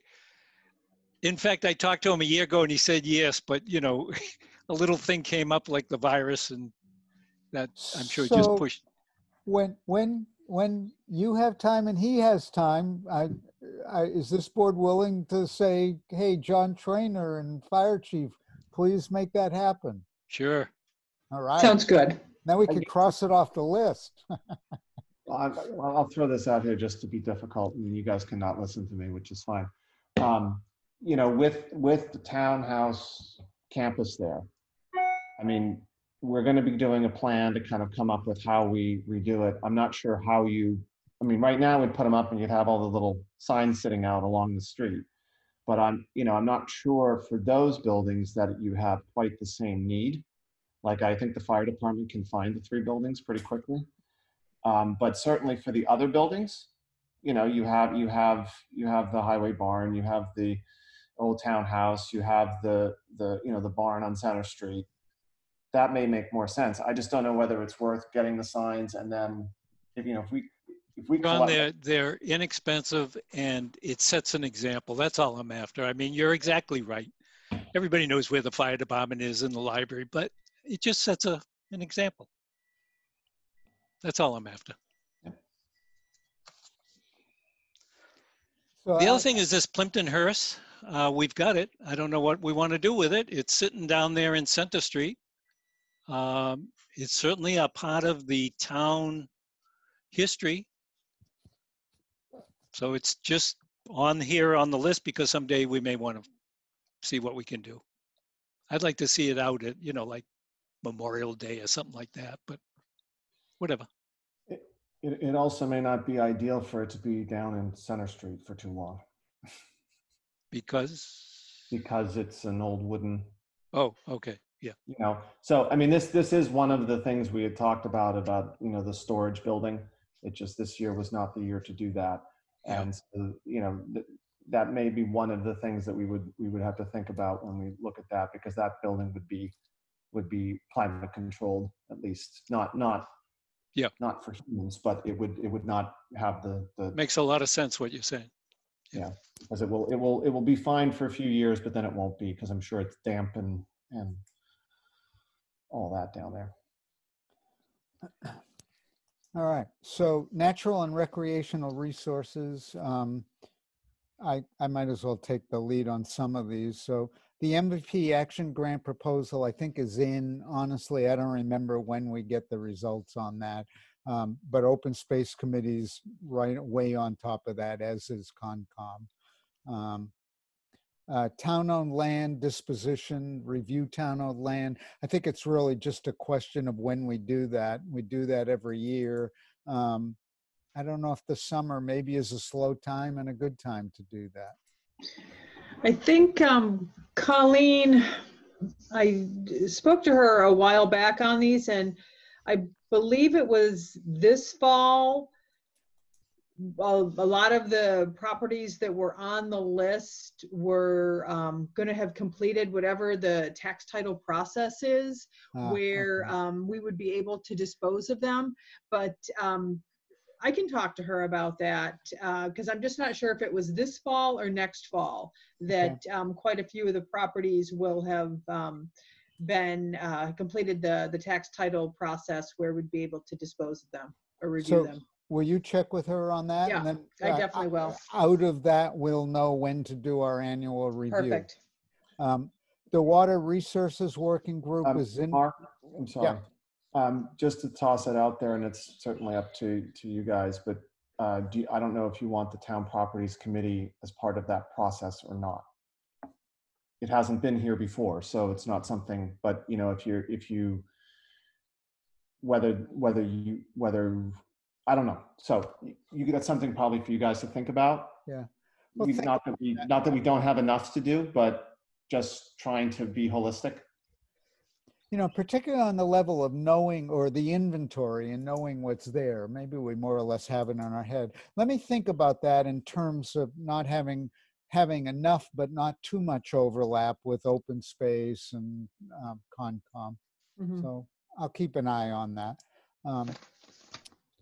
in fact, I talked to him a year ago and he said yes, but you know, [laughs] a little thing came up like the virus and that I'm sure just pushed. When, when, when you have time and he has time, I, I, is this board willing to say, hey, John Traynor and Fire Chief, please make that happen? Sure. All right. sounds good Then we can cross it off the list. [laughs] I- well, I'll throw this out here just to be difficult, and you guys cannot listen to me, which is fine. Um, you know, with with the townhouse campus there, I mean, we're going to be doing a plan to kind of come up with how we redo it. I'm not sure how you. I mean, right now we'd put them up and you'd have all the little signs sitting out along the street. But I'm, you know, I'm not sure for those buildings that you have quite the same need. Like I think the fire department can find the three buildings pretty quickly. Um, but certainly for the other buildings, you know, you have you have you have the highway barn, you have the old townhouse, you have the the you know the barn on Center Street. That may make more sense. I just don't know whether it's worth getting the signs and then if you know if we if we John, collect- they're, they're inexpensive and it sets an example. That's all I'm after. I mean, you're exactly right. Everybody knows where the fire department is in the library, but it just sets a, an example. That's all I'm after. So The other thing is this Plympton hearse. Uh, we've got it. I don't know what we want to do with it. It's sitting down there in Center Street. Um, it's certainly a part of the town history. So it's just on here on the list because someday we may want to see what we can do. I'd like to see it out at, you know, like Memorial Day or something like that, but whatever. it, it also may not be ideal for it to be down in Center Street for too long Because, because it's an old wooden oh, okay, yeah. you know so i mean this this is one of the things we had talked about about you know the storage building it just this year was not the year to do that Yeah. and so, you know th- that may be one of the things that we would we would have to think about when we look at that because that building would be would be climate controlled at least not not Yeah. not for humans but it would it would not have the the Makes a lot of sense what you're saying. Yeah. Because it will it will it will be fine for a few years but then it won't be because i'm sure it's damp and and all that down there All right, so natural and recreational resources. Um, I, I might as well take the lead on some of these. So the MVP action grant proposal, I think is in, honestly, I don't remember when we get the results on that. Um, but open space committees right way on top of that, as is Concom. Um, uh, town-owned land disposition, review town-owned land. I think it's really just a question of when we do that. We do that every year. Um, I don't know if the summer maybe is a slow time and a good time to do that. I think um, Colleen, I spoke to her a while back on these and I believe it was this fall. A, a lot of the properties that were on the list were um, going to have completed whatever the tax title process is, Ah, where okay. um, we would be able to dispose of them. But um, I can talk to her about that because I'm just not sure if it was this fall or next fall that um, quite a few of the properties will have um, been uh, completed the the tax title process where we'd be able to dispose of them or review So them. Will you check with her on that? Yeah, And then, I uh, definitely will. Out of that, we'll know when to do our annual review. Perfect. Um, the Water Resources Working Group Um, is in, Mark, I'm sorry. Um, just to toss it out there, and it's certainly up to, to you guys, but, uh, do, you- I don't know if you want the Town Properties Committee as part of that process or not. It hasn't been here before, so it's not something, but, you know, if you're, if you, whether, whether you, whether, I don't know. So you, you- that's something probably for you guys to think about. Yeah. Well, We- Not that we, not that we don't have enough to do, but just trying to be holistic. you know, particularly on the level of knowing or the inventory and knowing what's there. Maybe we more or less have it in our head. Let me think about that in terms of not having having enough but not too much overlap with open space and um, Concom. Mhm. So I'll keep an eye on that. Um,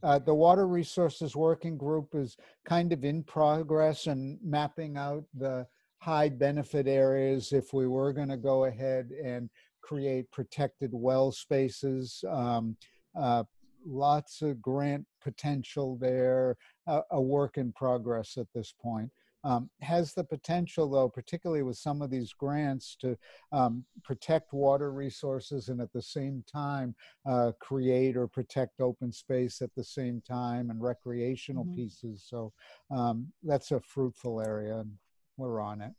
uh, the Water Resources Working Group is kind of in progress and mapping out the high benefit areas if we were going to go ahead and create protected well spaces. Um, uh, lots of grant potential there, a, a work in progress at this point. Um, has the potential, though, particularly with some of these grants, to um, protect water resources and at the same time uh, create or protect open space at the same time and recreational Mhm. pieces. So um, that's a fruitful area, and we're on it.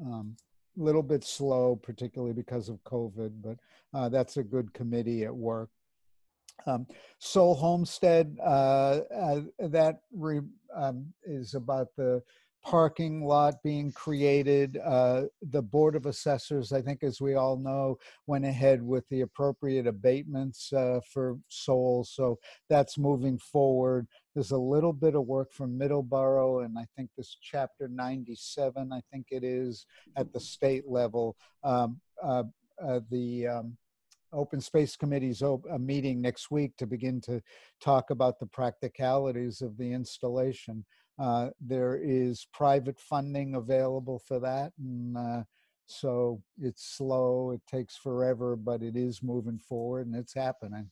Um, little bit slow, particularly because of COVID, but uh, that's a good committee at work. Um, Soule Homestead, uh, uh, that re, um, is about the parking lot being created. Uh, the Board of Assessors, I think, as we all know, went ahead with the appropriate abatements uh, for Soule, so that's moving forward. There's a little bit of work from Middleborough, and I think this chapter 97, I think it is, at the state level. Um, uh, uh, the um, Open Space Committee's op- a meeting next week to begin to talk about the practicalities of the installation. Uh, there is private funding available for that, and uh, so it's slow. It takes forever, but it is moving forward, and it's happening.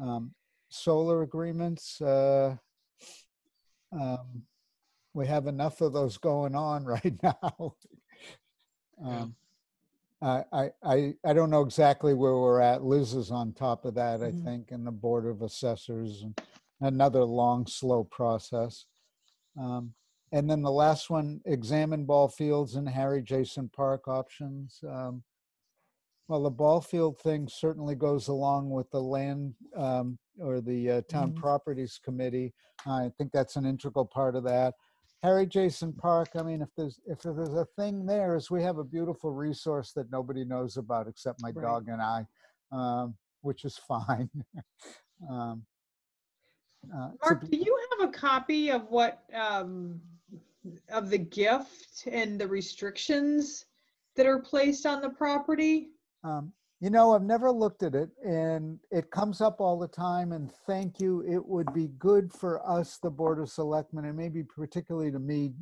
Um, solar agreements. Uh, um, we have enough of those going on [laughs] right now. um, I, I, I, don't know exactly where we're at. Liz is on top of that, I Mhm. think, and the Board of Assessors, and another long, slow process. Um, and then the last one, examine ball fields and Harry Jason Park options. Um, well, the ball field thing certainly goes along with the land um, or the uh, town Mhm. properties committee. I think that's an integral part of that. Harry Jason Park. I mean, if there's if there's a thing there, is we have a beautiful resource that nobody knows about except my Right. dog and I, um, which is fine. [laughs] um, uh, it's a Mark, do you have a copy of what, um, of the gift and the restrictions that are placed on the property? Um, you know, I've never looked at it and it comes up all the time and thank you. It would be good for us, the Board of Selectmen, and maybe particularly to me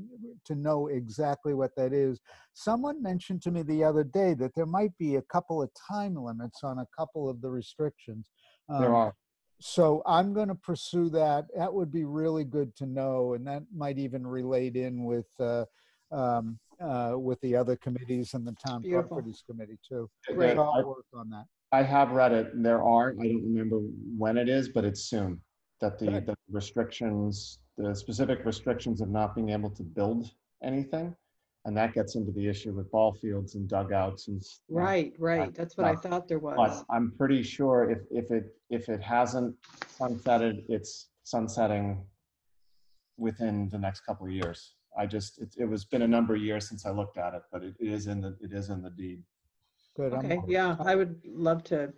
to know exactly what that is. Someone mentioned to me the other day that there might be a couple of time limits on a couple of the restrictions. There Um, are. So I'm going to pursue that. That would be really good to know, and that might even relate in with uh, um, uh, with the other committees and the town Beautiful. properties committee too. Great. So I, I'll work on that. I have read it. There are, I don't remember when it is, but it's soon. That the, Good. the restrictions, the specific restrictions of not being able to build anything. And that gets into the issue with ball fields and dugouts and. s- Right, right. That's what I thought there But was. I'm pretty sure if, if it, if it hasn't sunsetted, it's sunsetting within the next couple of years. I just, it, it was been a number of years since I looked at it, but it it is in the, it is in the deed. Good. I'm- Okay, yeah, I would love to,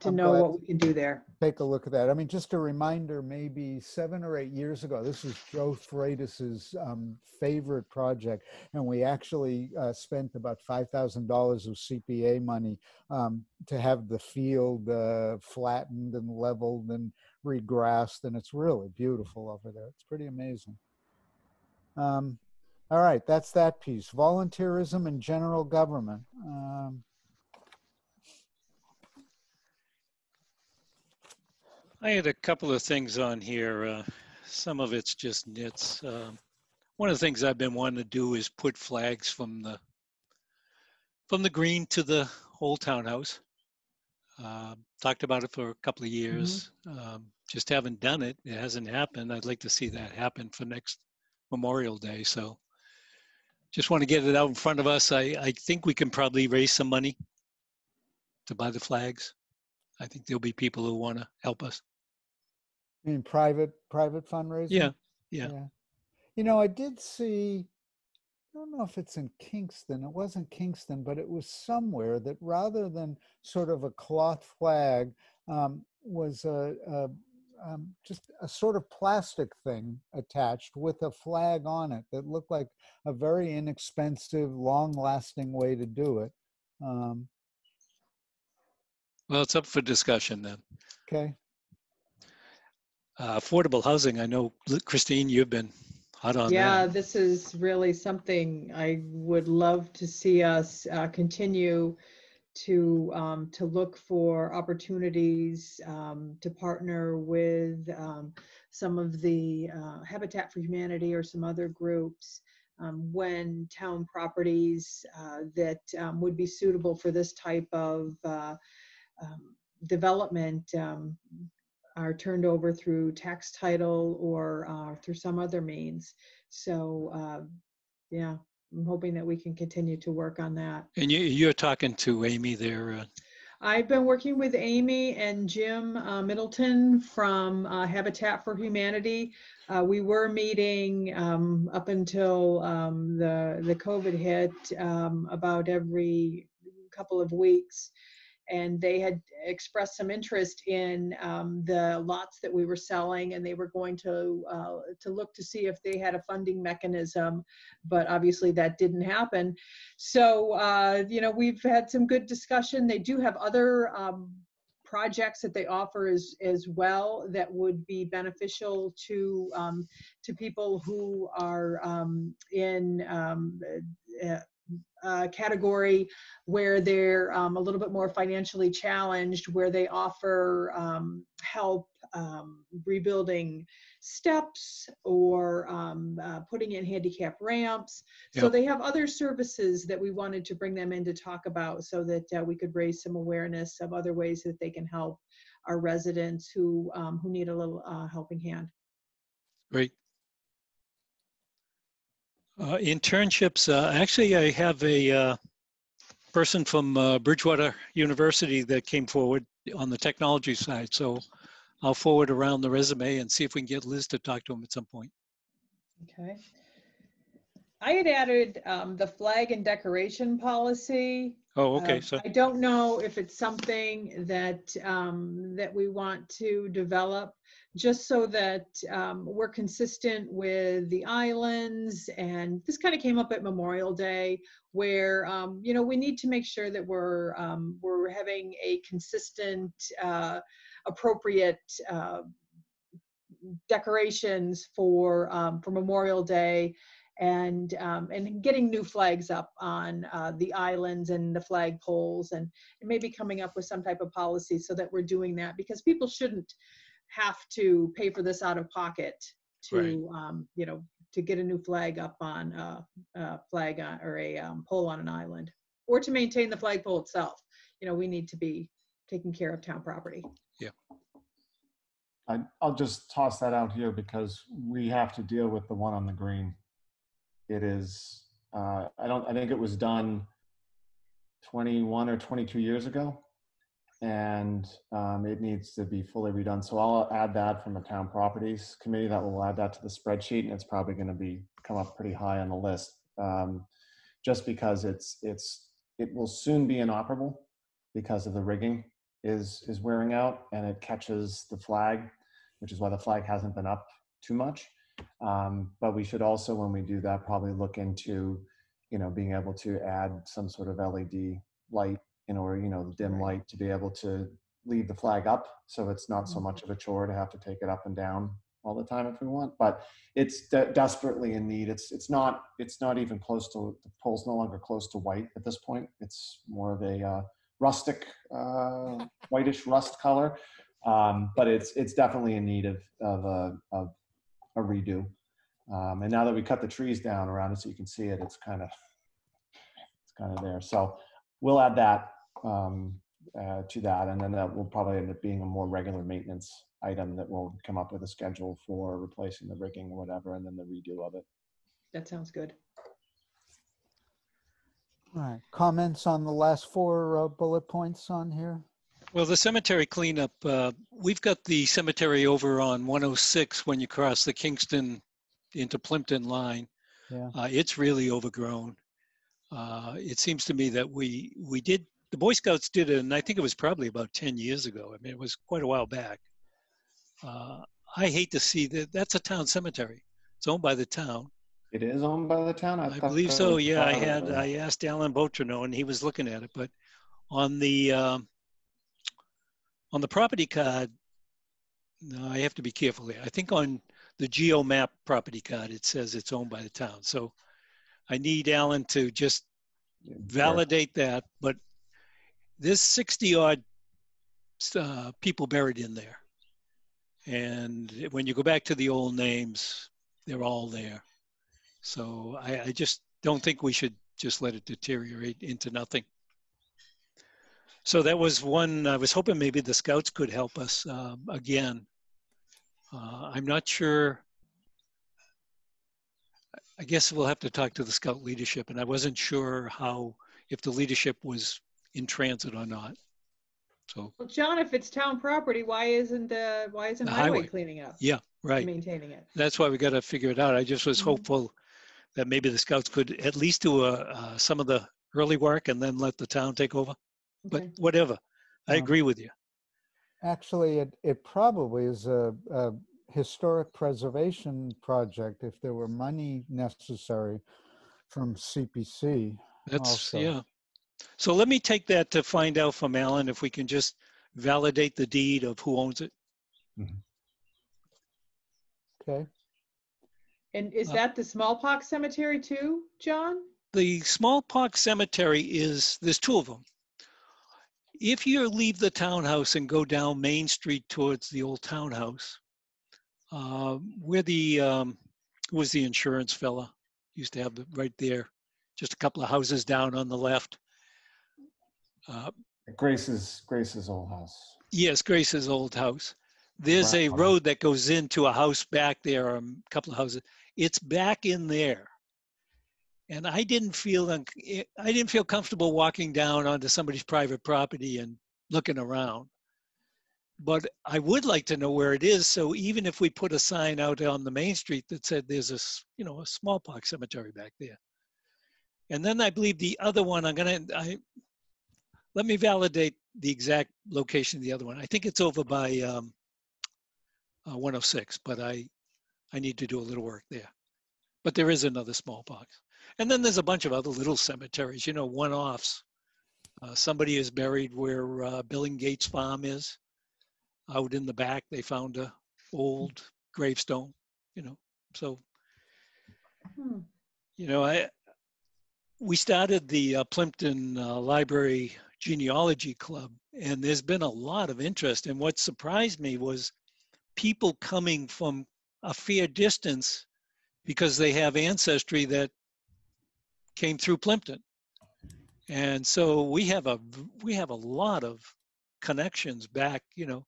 to I'm know what we can do there. take a look at that. I mean, just a reminder, maybe seven or eight years ago, this was Joe Freitas's um, favorite project, and we actually uh, spent about five thousand dollars of CPA money um, to have the field uh, flattened and leveled and regrassed, and it's really beautiful over there. It's pretty amazing. Um, all right, that's that piece. Volunteerism and general government. Um, I had a couple of things on here. Uh, some of it's just nits. Um, one of the things I've been wanting to do is put flags from the from the green to the old townhouse. Uh, talked about it for a couple of years. Um, just haven't done it. It hasn't happened. I'd like to see that happen for next Memorial Day. So just want to get it out in front of us. I, I think we can probably raise some money to buy the flags. I think there'll be people who want to help us. I mean, private private fundraising. Yeah, yeah. You know, I did see. I don't know if it's in Kingston. It wasn't Kingston, but it was somewhere that rather than sort of a cloth flag, um, was a, a um, just a sort of plastic thing attached with a flag on it that looked like a very inexpensive, long-lasting way to do it. Um, Well, it's up for discussion then. okay. Uh, affordable housing, I know, Christine, you've been hot on Yeah, that. this is really something I would love to see us uh, continue to um, to look for opportunities um, to partner with um, some of the uh, Habitat for Humanity or some other groups um, when town properties uh, that um, would be suitable for this type of uh, um, development um, are turned over through tax title or uh, through some other means. So, uh, yeah, I'm hoping that we can continue to work on that. And you, you're talking to Amy there. Uh, I've been working with Amy and Jim uh, Middleton from uh, Habitat for Humanity. Uh, we were meeting um, up until um, the the COVID hit um, about every couple of weeks, and they had expressed some interest in um, the lots that we were selling, and they were going to uh, to look to see if they had a funding mechanism, but obviously that didn't happen. So, uh, you know, we've had some good discussion. They do have other um, projects that they offer as, as well that would be beneficial to, um, to people who are um, in um, uh, uh, category where they're um, a little bit more financially challenged, where they offer um, help um, rebuilding steps or um, uh, putting in handicap ramps. So they have other services that we wanted to bring them in to talk about so that uh, we could raise some awareness of other ways that they can help our residents who um, who need a little uh, helping hand. Great. Uh, internships, uh, actually, I have a uh, person from uh, Bridgewater University that came forward on the technology side. So I'll forward around the resume and see if we can get Liz to talk to him at some point. Okay. I had added um, the flag and decoration policy. Oh, okay. Uh, So, I don't know if it's something that, um, that we want to develop, just so that, um, we're consistent with the islands. And this kind of came up at Memorial Day, where, um, you know, we need to make sure that we're, um, we're having a consistent, uh, appropriate, uh, decorations for, um, for Memorial Day and um, and getting new flags up on uh, the islands and the flag poles and, and maybe coming up with some type of policy so that we're doing that because people shouldn't have to pay for this out of pocket to um, you know to get a new flag up on a, a flag on, or a um, pole on an island or to maintain the flagpole itself you know we need to be taking care of town property I, I'll just toss that out here because we have to deal with the one on the green. It is, uh, I don't, I think it was done 21 or 22 years ago. And um, it needs to be fully redone. So I'll add that from a town properties committee that will add that to the spreadsheet and it's probably going to be, come up pretty high on the list. Um, just because it's, it's, it will soon be inoperable because of the rigging is is wearing out and it catches the flag, which is why the flag hasn't been up too much. Um, but we should also, when we do that, probably look into, you know, being able to add some sort of LED light, you know, or you know, the dim light to be able to leave the flag up, so it's not so much of a chore to have to take it up and down all the time if we want. But it's de- desperately in need. It's it's not it's not even close to the pole's no longer close to white at this point. It's more of a uh, rustic, uh, [laughs] whitish rust color. Um, but it's it's definitely in need of of a, of a redo. Um, and now that we cut the trees down around it so you can see it, it's kind of it's kind of there. So we'll add that um, uh, to that, and then that will probably end up being a more regular maintenance item that will come up with a schedule for replacing the rigging or whatever, and then the redo of it. that sounds good All right, comments on the last four uh, bullet points on here? Well, the cemetery cleanup, uh, we've got the cemetery over on 106 when you cross the Kingston into Plympton line. Yeah. Uh, it's really overgrown. Uh, it seems to me that we we did the Boy Scouts did it, and I think it was probably about 10 years ago. I mean, it was quite a while back. Uh, I hate to see that. That's a town cemetery. It's owned by the town. It is owned by the town. I thought believe so. Yeah, I had I asked Alan Botrino, and he was looking at it. But on the um, on the property card, no, I have to be careful here. I think on the Geo Map property card, it says it's owned by the town. So I need Alan to just validate that. But there's 60 odd uh, people buried in there, and when you go back to the old names, they're all there. So I, I just don't think we should just let it deteriorate into nothing. So that was one, I was hoping maybe the scouts could help us um, again. Uh, I'm not sure. I guess we'll have to talk to the scout leadership, and I wasn't sure how, if the leadership was in transit or not. So, well john if it's town property why isn't the why isn't The highway, highway. cleaning up yeah, right. maintaining it That's why we got to figure it out. I just was Mhm. hopeful that maybe the scouts could at least do a, uh, some of the early work and then let the town take over. But Okay. whatever, I agree with you. Actually, it, it probably is a, a historic preservation project if there were money necessary from CPC. That's also. yeah. So let me take that to find out from Alan if we can just validate the deed of who owns it. Okay, and is Uh, that the smallpox cemetery too john The smallpox cemetery is there's two of them. If you leave the townhouse and go down Main Street towards the old townhouse, uh, where the um, who was the insurance fella used to have the right there, just a couple of houses down on the left. Uh, Grace's Grace's old house. Yes, Grace's old house. There's a road that goes into a house back there, um, a couple of houses. It's back in there. And I didn't feel, I didn't feel comfortable walking down onto somebody's private property and looking around. But I would like to know where it is. So even if we put a sign out on the main street that said there's a, you know, a smallpox cemetery back there. And then I believe the other one, I'm gonna, I, let me validate the exact location of the other one. I think it's over by um, uh, 106, but I I need to do a little work there. But there is another smallpox, and then there's a bunch of other little cemeteries, you know, one-offs. Uh, somebody is buried where uh, Billing Gates Farm is. Out in the back, they found a old gravestone, you know. So Hmm. You know, I we started the uh, Plympton uh, Library Genealogy Club, and there's been a lot of interest. And what surprised me was people coming from a fair distance because they have ancestry that came through Plympton. And so we have a we have a lot of connections back. You know,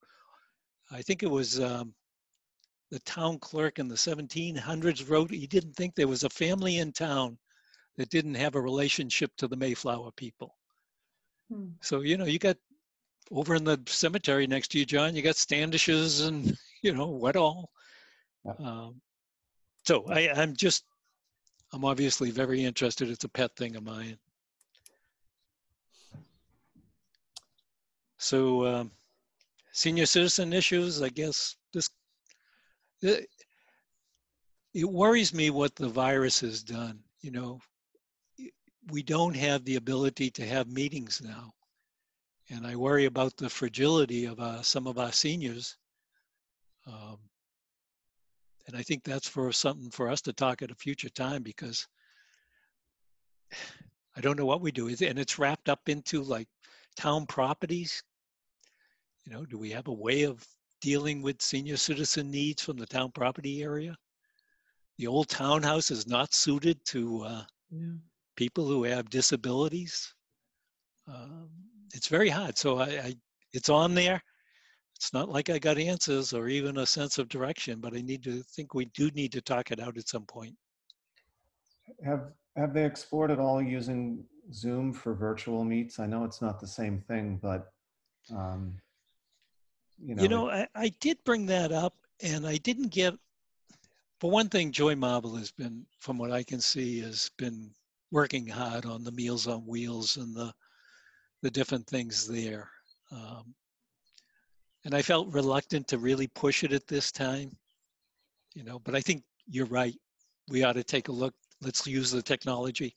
I think it was um, the town clerk in the 1700s wrote he didn't think there was a family in town that didn't have a relationship to the Mayflower people. Hmm. So you know, you got over in the cemetery next to you, John. You got Standishes and [laughs] you know what all. Yeah. Um, so I, I'm just, I'm obviously very interested. It's a pet thing of mine. So um, senior citizen issues, I guess this, it, it worries me what the virus has done. You know, we don't have the ability to have meetings now. And I worry about the fragility of uh, some of our seniors. Um, and I think that's for something for us to talk at a future time because [sighs] I don't know what we do. And it's wrapped up into like town properties. You know, do we have a way of dealing with senior citizen needs from the town property area? The old townhouse is not suited to uh, Yeah. people who have disabilities. Um, it's very hard. So I, I, it's on there. It's not like I got answers or even a sense of direction, but I need to think we do need to talk it out at some point. Have, have they explored at all using Zoom for virtual meets? I know it's not the same thing, but, um, you know. You know, I, I did bring that up and I didn't get, for one thing, Joy Marble has been, from what I can see, has been working hard on the Meals on Wheels and the, the different things there. Um, and I felt reluctant to really push it at this time, you know, but I think you're right. We ought to take a look. Let's use the technology.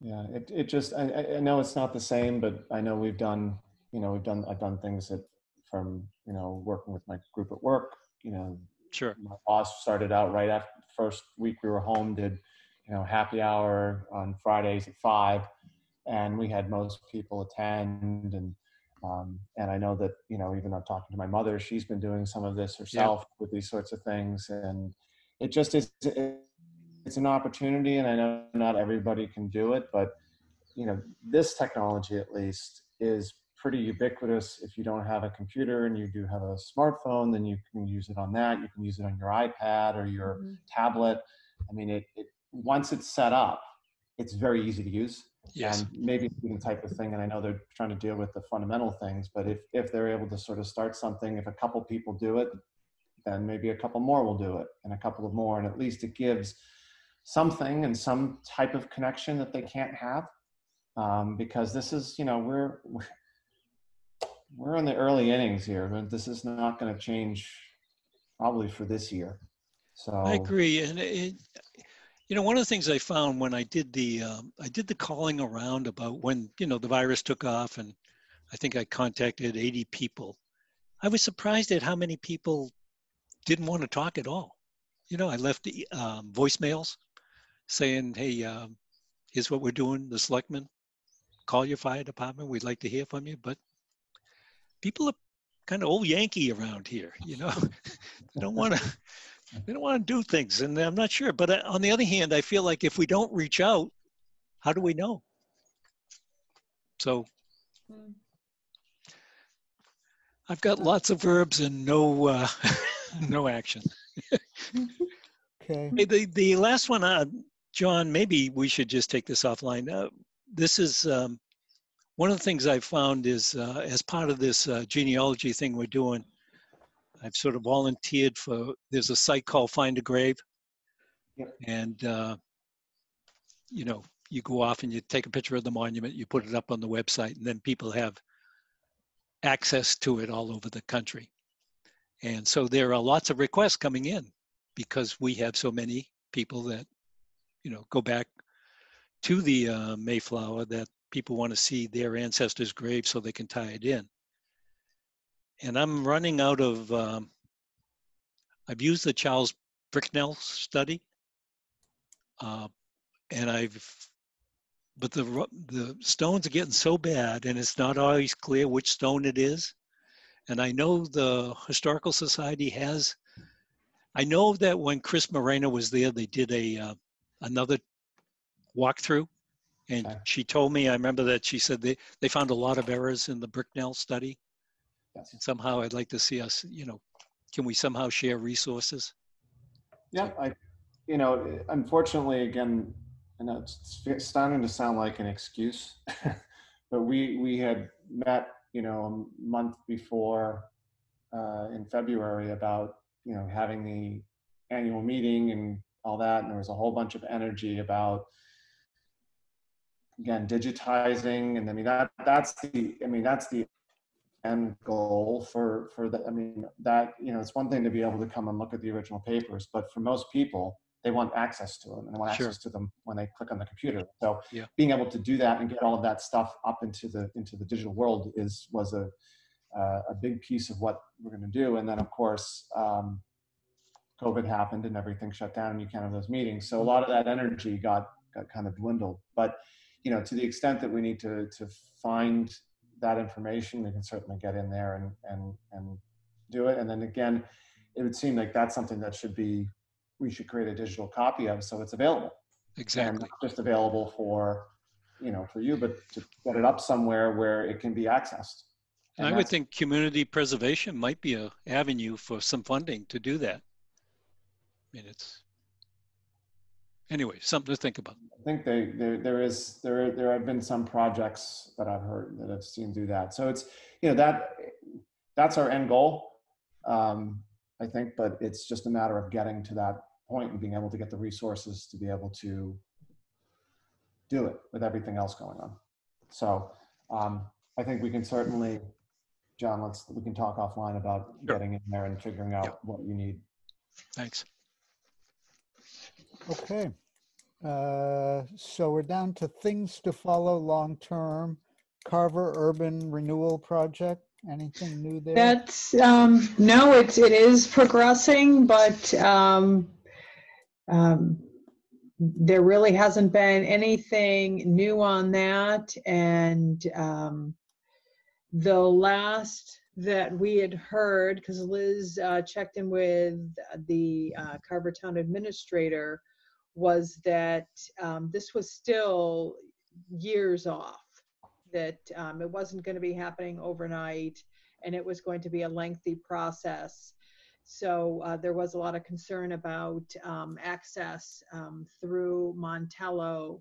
Yeah, it, it just, I, I- I know it's not the same, but I know we've done, you know, we've done, I've done things that from, you know, working with my group at work, you know, Sure. my boss started out right after the first week we were home, did, you know, happy hour on Fridays at five. And we had most people attend and, um, and I know that, you know, even I'm talking to my mother, she's been doing some of this herself with these sorts of things. And it just is, it, it's an opportunity and I know not everybody can do it, but you know, this technology at least is pretty ubiquitous. If you don't have a computer and you do have a smartphone, then you can use it on that. You can use it on your iPad or your Mhm. tablet. I mean, it, it once it's set up, it's very easy to use. Yes. And maybe the type of thing, and I know they're trying to deal with the fundamental things, but if, if they're able to sort of start something, if a couple people do it, then maybe a couple more will do it and a couple of more. And at least it gives something and some type of connection that they can't have. Um, because this is, you know, we're, we're in the early innings here, but this is not going to change probably for this year. So I agree, and it, you know, one of the things I found when I did the um, I did the calling around about when you know the virus took off, and I think I contacted 80 people. I was surprised at how many people didn't want to talk at all. You know, I left um, voicemails saying, "Hey, um, here's what we're doing. The selectmen, call your fire department. We'd like to hear from you." But people are kind of old Yankee around here. You know, [laughs] they don't want to they don't want to do things and i'm not sure but uh, on the other hand i feel like if we don't reach out how do we know so Mm. i've got lots of verbs and no uh, [laughs] no action Okay. The the last one uh, john maybe we should just take this offline uh, this is um, one of the things i've found is uh, as part of this uh, genealogy thing we're doing i've sort of volunteered for there's a site called find a grave Yep. and uh, you know you go off and you take a picture of the monument you put it up on the website and then people have access to it all over the country and so there are lots of requests coming in because we have so many people that you know go back to the uh, mayflower that people want to see their ancestors grave so they can tie it in and i'm running out of um, i've used the charles bricknell study Uh, and I've, but the, the stones are getting so bad and it's not always clear which stone it is. And I know the Historical Society has, I know that when Chris Moreno was there, they did a, uh, another walkthrough. And Okay. she told me, I remember that she said they, they found a lot of errors in the Bricknell study. Yes. And somehow I'd like to see us, you know, can we somehow share resources? Yeah, I, you know, unfortunately, again, I know it's it's starting to sound like an excuse, [laughs] but we we had met, you know, a month before uh, in February about you know having the annual meeting and all that, and there was a whole bunch of energy about again digitizing, and I mean that that's the I mean that's the end goal for for the i mean that you know it's one thing to be able to come and look at the original papers but for most people they want access to them and they want Sure. access to them when they click on the computer so Yeah. being able to do that and get all of that stuff up into the into the digital world is was a uh, a big piece of what we're going to do and then of course um, covid happened and everything shut down and you can't have those meetings so a lot of that energy got got kind of dwindled but you know to the extent that we need to to find that information, we can certainly get in there and and and do it. And then again, it would seem like that's something that should be we should create a digital copy of so it's available and Exactly. not just available for you know for you, but to get it up somewhere where it can be accessed. And I would think community preservation might be a avenue for some funding to do that. I mean, it's, anyway, something to think about. I think they there there is there there have been some projects that I've heard that I've seen do that. So it's you know that that's our end goal, um, I think, but it's just a matter of getting to that point and being able to get the resources to be able to do it with everything else going on. So um, I think we can certainly, John, let's we can talk offline about Sure. getting in there and figuring out what you need. Thanks. Okay. Uh, So we're down to things to follow long-term. Carver Urban Renewal Project, anything new there? That's, um, no, it's, it is progressing, but, um, um, there really hasn't been anything new on that. And, um, the last that we had heard, because Liz, uh, checked in with the, uh, Carver Town Administrator, was that, um, this was still years off that um, it wasn't going to be happening overnight and it was going to be a lengthy process. So uh, there was a lot of concern about um, access um, through Montello.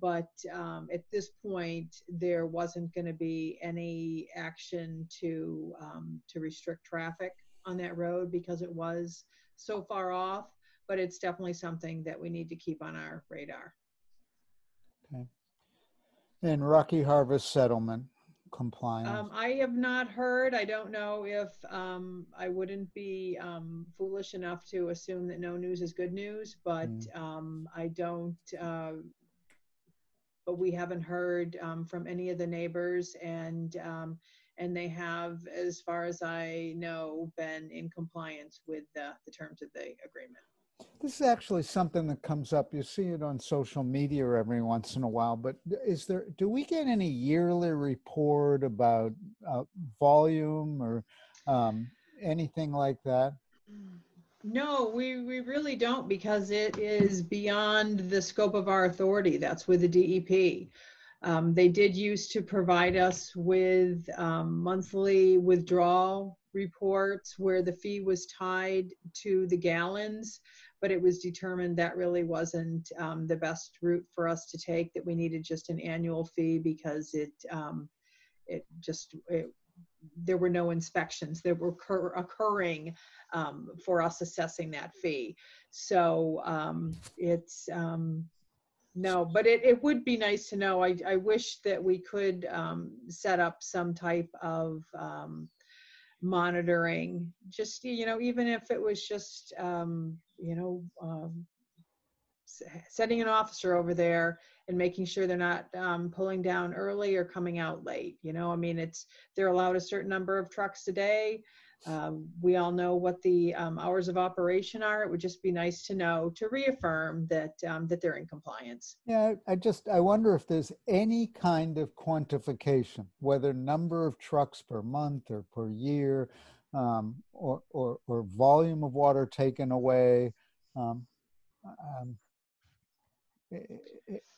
But um, at this point, there wasn't going to be any action to um, to restrict traffic on that road because it was so far off. But it's definitely something that we need to keep on our radar. Okay. And Rocky Harvest Settlement compliance. Um, I have not heard. I don't know if um, I wouldn't be um, foolish enough to assume that no news is good news, but Mm. um, I don't. Uh, but we haven't heard um, from any of the neighbors, and um, and they have, as far as I know, been in compliance with the, the terms of the agreement. This is actually something that comes up. You see it on social media every once in a while, but is there, do we get any yearly report about uh, volume or um, anything like that? No, we, we really don't because it is beyond the scope of our authority. That's with the DEP. Um, they did used to provide us with um, monthly withdrawal reports where the fee was tied to the gallons, but it was determined that really wasn't um, the best route for us to take, that we needed just an annual fee because it, um, it just, it, there were no inspections that were occur- occurring um, for us assessing that fee. So um, it's, um, no, but it, it would be nice to know. I, I wish that we could um, set up some type of um, monitoring, just, you know, even if it was just, um, you know, um, s- setting an officer over there and making sure they're not um, pulling down early or coming out late. You know, I mean, it's, they're allowed a certain number of trucks a day. Um, we all know what the um, hours of operation are. It would just be nice to know to reaffirm that um, that they're in compliance. Yeah, I just, I wonder if there's any kind of quantification, whether number of trucks per month or per year, um, or, or, or volume of water taken away.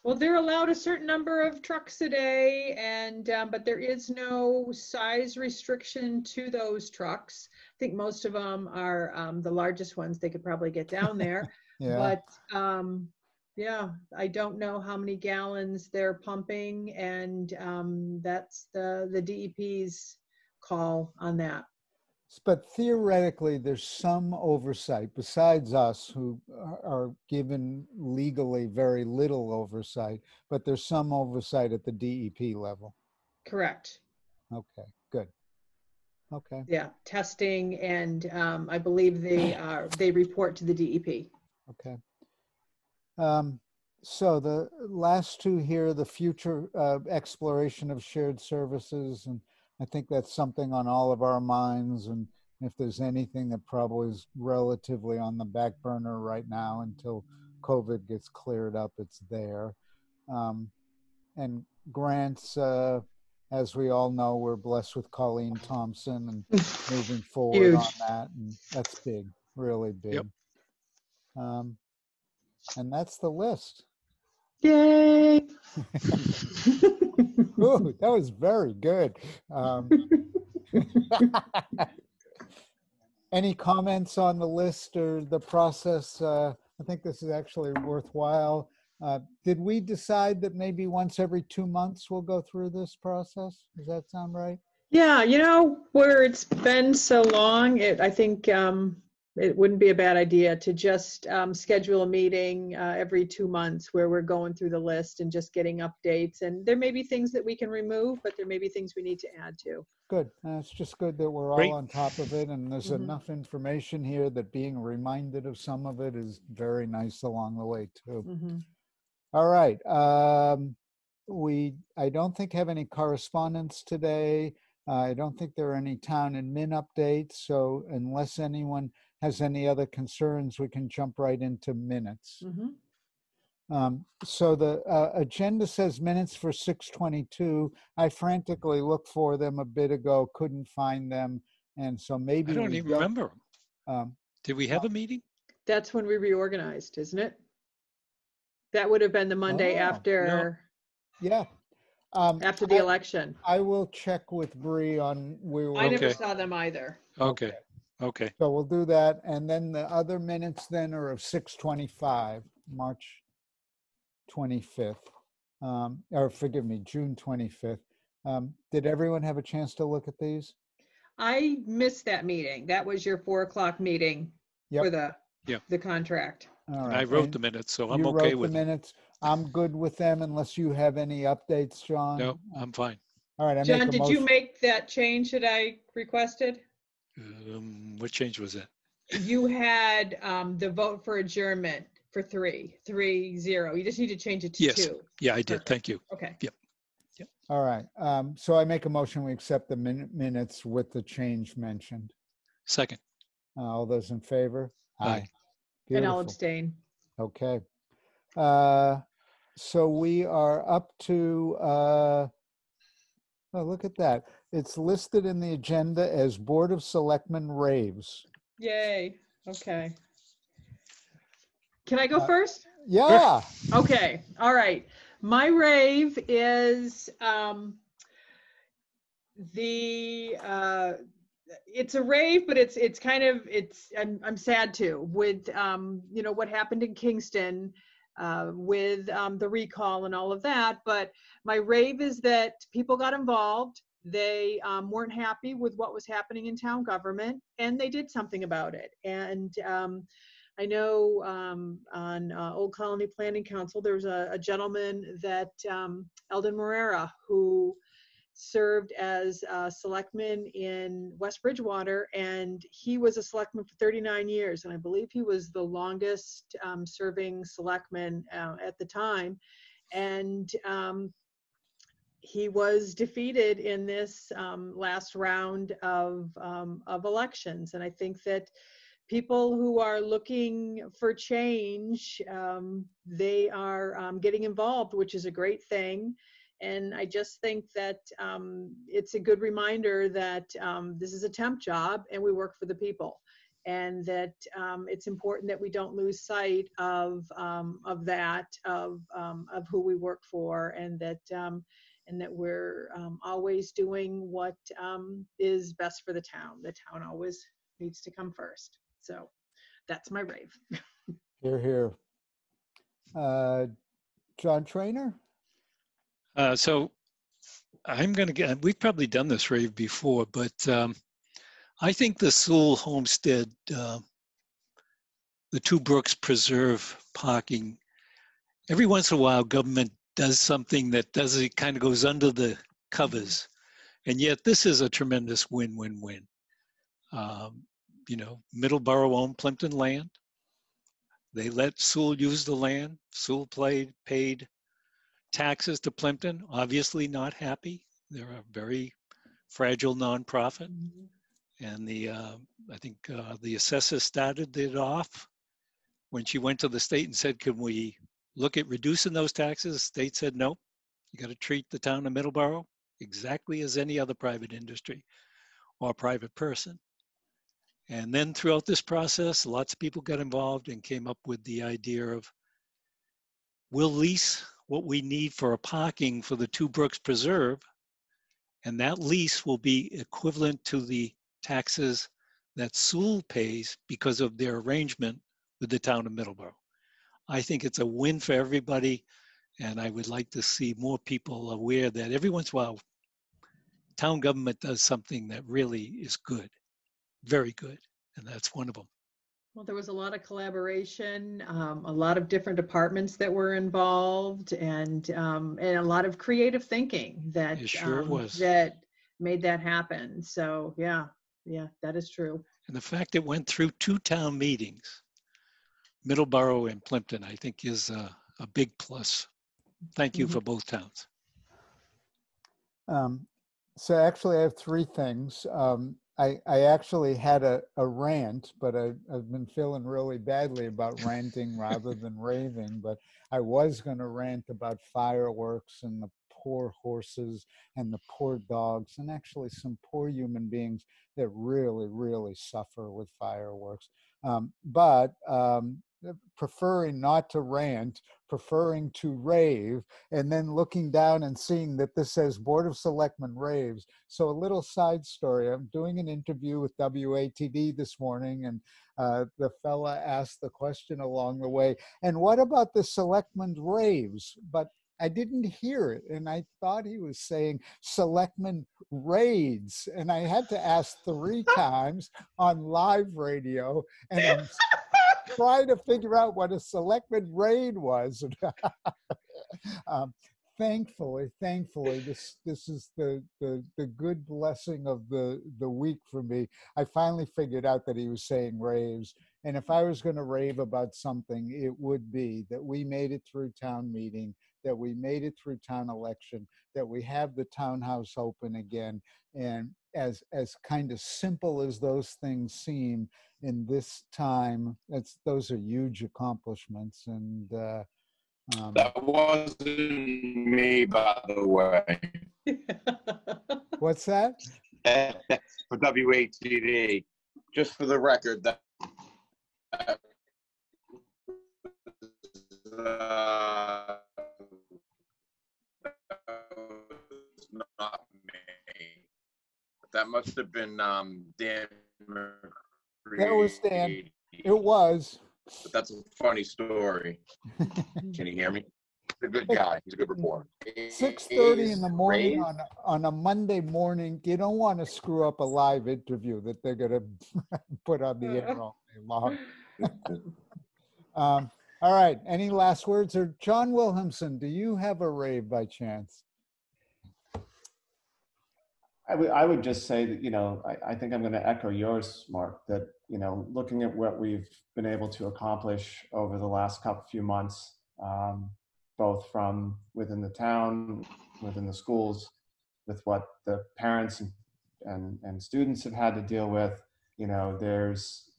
Well, they're allowed a certain number of trucks a day, and um, but there is no size restriction to those trucks. I think most of them are um, the largest ones. They could probably get down [laughs] there. Yeah, But, um, yeah, I don't know how many gallons they're pumping and, um, that's the, the DEP's call on that. But theoretically, there's some oversight besides us who are- are given legally very little oversight, but there's some oversight at the DEP level. Correct. Okay, good. Okay. Yeah, testing and, um, I believe they, uh, they report to the DEP. Okay. Um, so the last two here, the future uh, exploration of shared services, and I think that's something on all of our minds. And if there's anything that probably is relatively on the back burner right now until COVID gets cleared up, it's there. Um, and grants, uh, as we all know, we're blessed with Colleen Thompson and [laughs] moving forward on that, and that's big, really big. Um, and that's the list. Yay. [laughs] Ooh, that was very good. Um, [laughs] any comments on the list or the process? Uh, I think this is actually worthwhile. Uh, did we decide that maybe once every two months we'll go through this process? Does that sound right? Yeah, you know, where it's been so long, it, I think, um, it wouldn't be a bad idea to just, um, schedule a meeting, uh, every two months where we're going through the list and just getting updates. And there may be things that we can remove, but there may be things we need to add to. Good. Uh, it's just good that we're Great. all on top of it, and there's Mhm. enough information here that being reminded of some of it is very nice along the way too. Mhm. All right. Um, we, I don't think have any correspondence today. Uh, I don't think there are any town admin updates. So unless anyone has any other concerns, we can jump right into minutes. Mhm. Um, so the uh, agenda says minutes for 622. I frantically looked for them a bit ago, couldn't find them. And so maybe I don't we even remember 'em. Um, Did we have a meeting? That's when we reorganized, isn't it? That would have been the Monday Oh, no. after, yeah. Um, after the I- election. I will check with Bree on we were. I never Okay. saw them either. Okay, okay. So we'll do that. And then the other minutes then are of six twenty-five, March twenty-fifth. Um, or forgive me, June twenty-fifth. Um, did everyone have a chance to look at these? I missed that meeting. That was your four o'clock meeting for the, Yeah. the contract. All And right. I wrote and the minutes, so I'm you okay wrote with the it. minutes. I'm good with them unless you have any updates, John. No, I'm fine. All right, I John, make a did you motion. make that change that I requested? Um, what change was that? You had um, the vote for adjournment for three, three, zero. You just need to change it to Yes. two. Yeah, I did. Perfect. Thank you. Okay. yep All right, um, so I make a motion, we accept the min- minutes with the change mentioned. Second. Uh, All those in favor? Aye. And I'll Beautiful. abstain. Okay. Uh, So we are up to, uh, oh, look at that. It's listed in the agenda as Board of Selectmen raves. Yay. Okay. Can I go Uh, first? Yeah, Okay, all right. My rave is um the uh it's a rave, but it's it's kind of it's I'm I'm sad too with um you know what happened in Kingston uh with um the recall and all of that, but my rave is that people got involved. They um, weren't happy with what was happening in town government, and they did something about it. And um, I know um, on uh, Old Colony Planning Council, there was a, a gentleman that um, Eldon Moreira who served as a selectman in West Bridgewater, and he was a selectman for 39 years, and I believe he was the longest um, serving selectman uh, at the time. And um, he was defeated in this um, last round of um, of elections, and I think that people who are looking for change, um, they are um, getting involved, which is a great thing. And I just think that um, it's a good reminder that um, this is a temp job and we work for the people. And that it's important that we don't lose sight of of that of of who we work for, and that and that we're um, always doing what um, is best for the town. The town always needs to come first. So that's my rave. [laughs] Here, here. Uh, John Traynor? Uh, so I'm going to get, we've probably done this rave before, but um, I think the Soule Homestead, uh, the Two Brooks Preserve parking, every once in a while, government does something that does it kind of goes under the covers. And yet this is a tremendous win-win-win. Um, you know, Middleborough owned Plympton land. They let Soule use the land. Soule played, paid taxes to Plympton, obviously not happy. They're a very fragile nonprofit. And the, uh, I think uh, the assessor started it off when she went to the state and said, can we look at reducing those taxes? The State said, nope. You got to treat the town of Middleborough exactly as any other private industry or private person. And then throughout this process, lots of people got involved and came up with the idea of we'll lease what we need for a parking for the Two Brooks Preserve, and that lease will be equivalent to the taxes that Soule pays because of their arrangement with the town of Middleborough. I think it's a win for everybody, and I would like to see more people aware that every once in a while, town government does something that really is good very good, and that's one of them. Well, there was a lot of collaboration, um, a lot of different departments that were involved, and um, and a lot of creative thinking that It sure um, was. that made that happen. So yeah, yeah, that is true. And the fact it went through two town meetings, Middleborough and Plympton, I think is a, a big plus. Thank you Mhm. for both towns. Um, so actually, I have three things. Um, I, I actually had a, a rant, but I, I've been feeling really badly about ranting [laughs] rather than raving. But I was going to rant about fireworks and the poor horses and the poor dogs, and actually some poor human beings that really, really suffer with fireworks. Um, but um, preferring not to rant, preferring to rave, and then looking down and seeing that this says Board of Selectmen raves. So a little side story. I'm doing an interview with WATD this morning, and uh, the fella asked the question along the way, and what about the selectmen raves? But I didn't hear it, and I thought he was saying Selectmen raids, and I had to ask three [laughs] times on live radio, and I'm trying to figure out what a selectman raid was. [laughs] um, thankfully, thankfully, this this is the, the the good blessing of the the week for me. I finally figured out that he was saying raves, and if I was going to rave about something, it would be that we made it through town meeting, that we made it through town election, that we have the townhouse open again, and as as kind of simple as those things seem in this time, that's those are huge accomplishments, and. Uh, um, That wasn't me, by the way, [laughs] What's that? [laughs] for WATD. Just for the record, that. that uh, Not me. That must have been, um, Dan. That was Dan. It was. But that's a funny story. [laughs] Can you hear me? He's a good guy. He's a good reporter. Six thirty in the morning on a, on a Monday morning. You don't want to screw up a live interview that they're gonna [laughs] put on the air all day long. [laughs] Um, all right. Any last words? Or John Williamson, do you have a rave by chance? I would, I would just say that, you know, I, I think I'm going to echo yours, Mark, that, you know, looking at what we've been able to accomplish over the last couple, few months, um, both from within the town, within the schools, with what the parents and, and, and students have had to deal with. You know, there's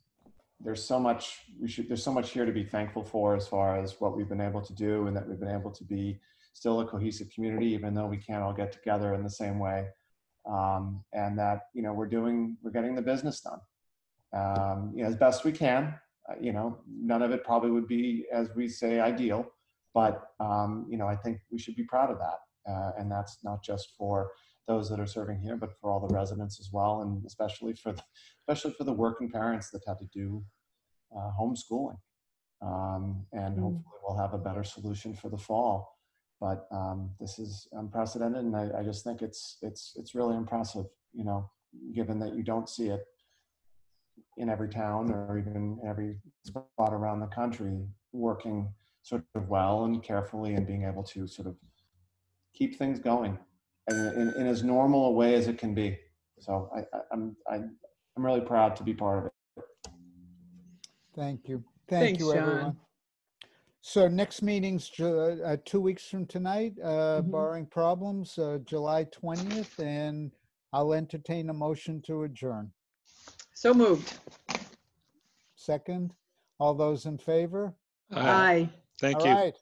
there's so much we should there's so much here to be thankful for as far as what we've been able to do and that we've been able to be still a cohesive community even though we can't all get together in the same way um, and that you know we're doing we're getting the business done. Um, you know as best we can uh, you know none of it probably would be as we say ideal but um, you know i think we should be proud of that. Uh, and that's not just for those that are serving here but for all the residents as well and especially for the, especially for the working parents that have to do uh, homeschooling. Um, and Mm. hopefully we'll have a better solution for the fall but um, this is unprecedented and I, I just think it's it's it's really impressive you know given that you don't see it in every town or even every spot around the country working sort of well and carefully and being able to sort of keep things going in, in, in as normal a way as it can be so I, I, i'm I, i'm really proud to be part of it Thank you. Thank Thanks, you, John. everyone. So next meeting's Ju- uh, two weeks from tonight, uh, Mhm. barring problems, uh, July 20th, and I'll entertain a motion to adjourn. So moved. Second, all those in favor? Aye. Thank All you. right.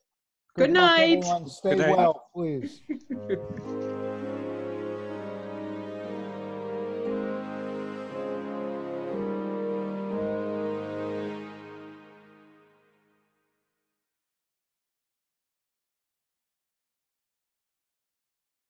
Good luck, night. everyone. Stay Good night. well, please. [laughs]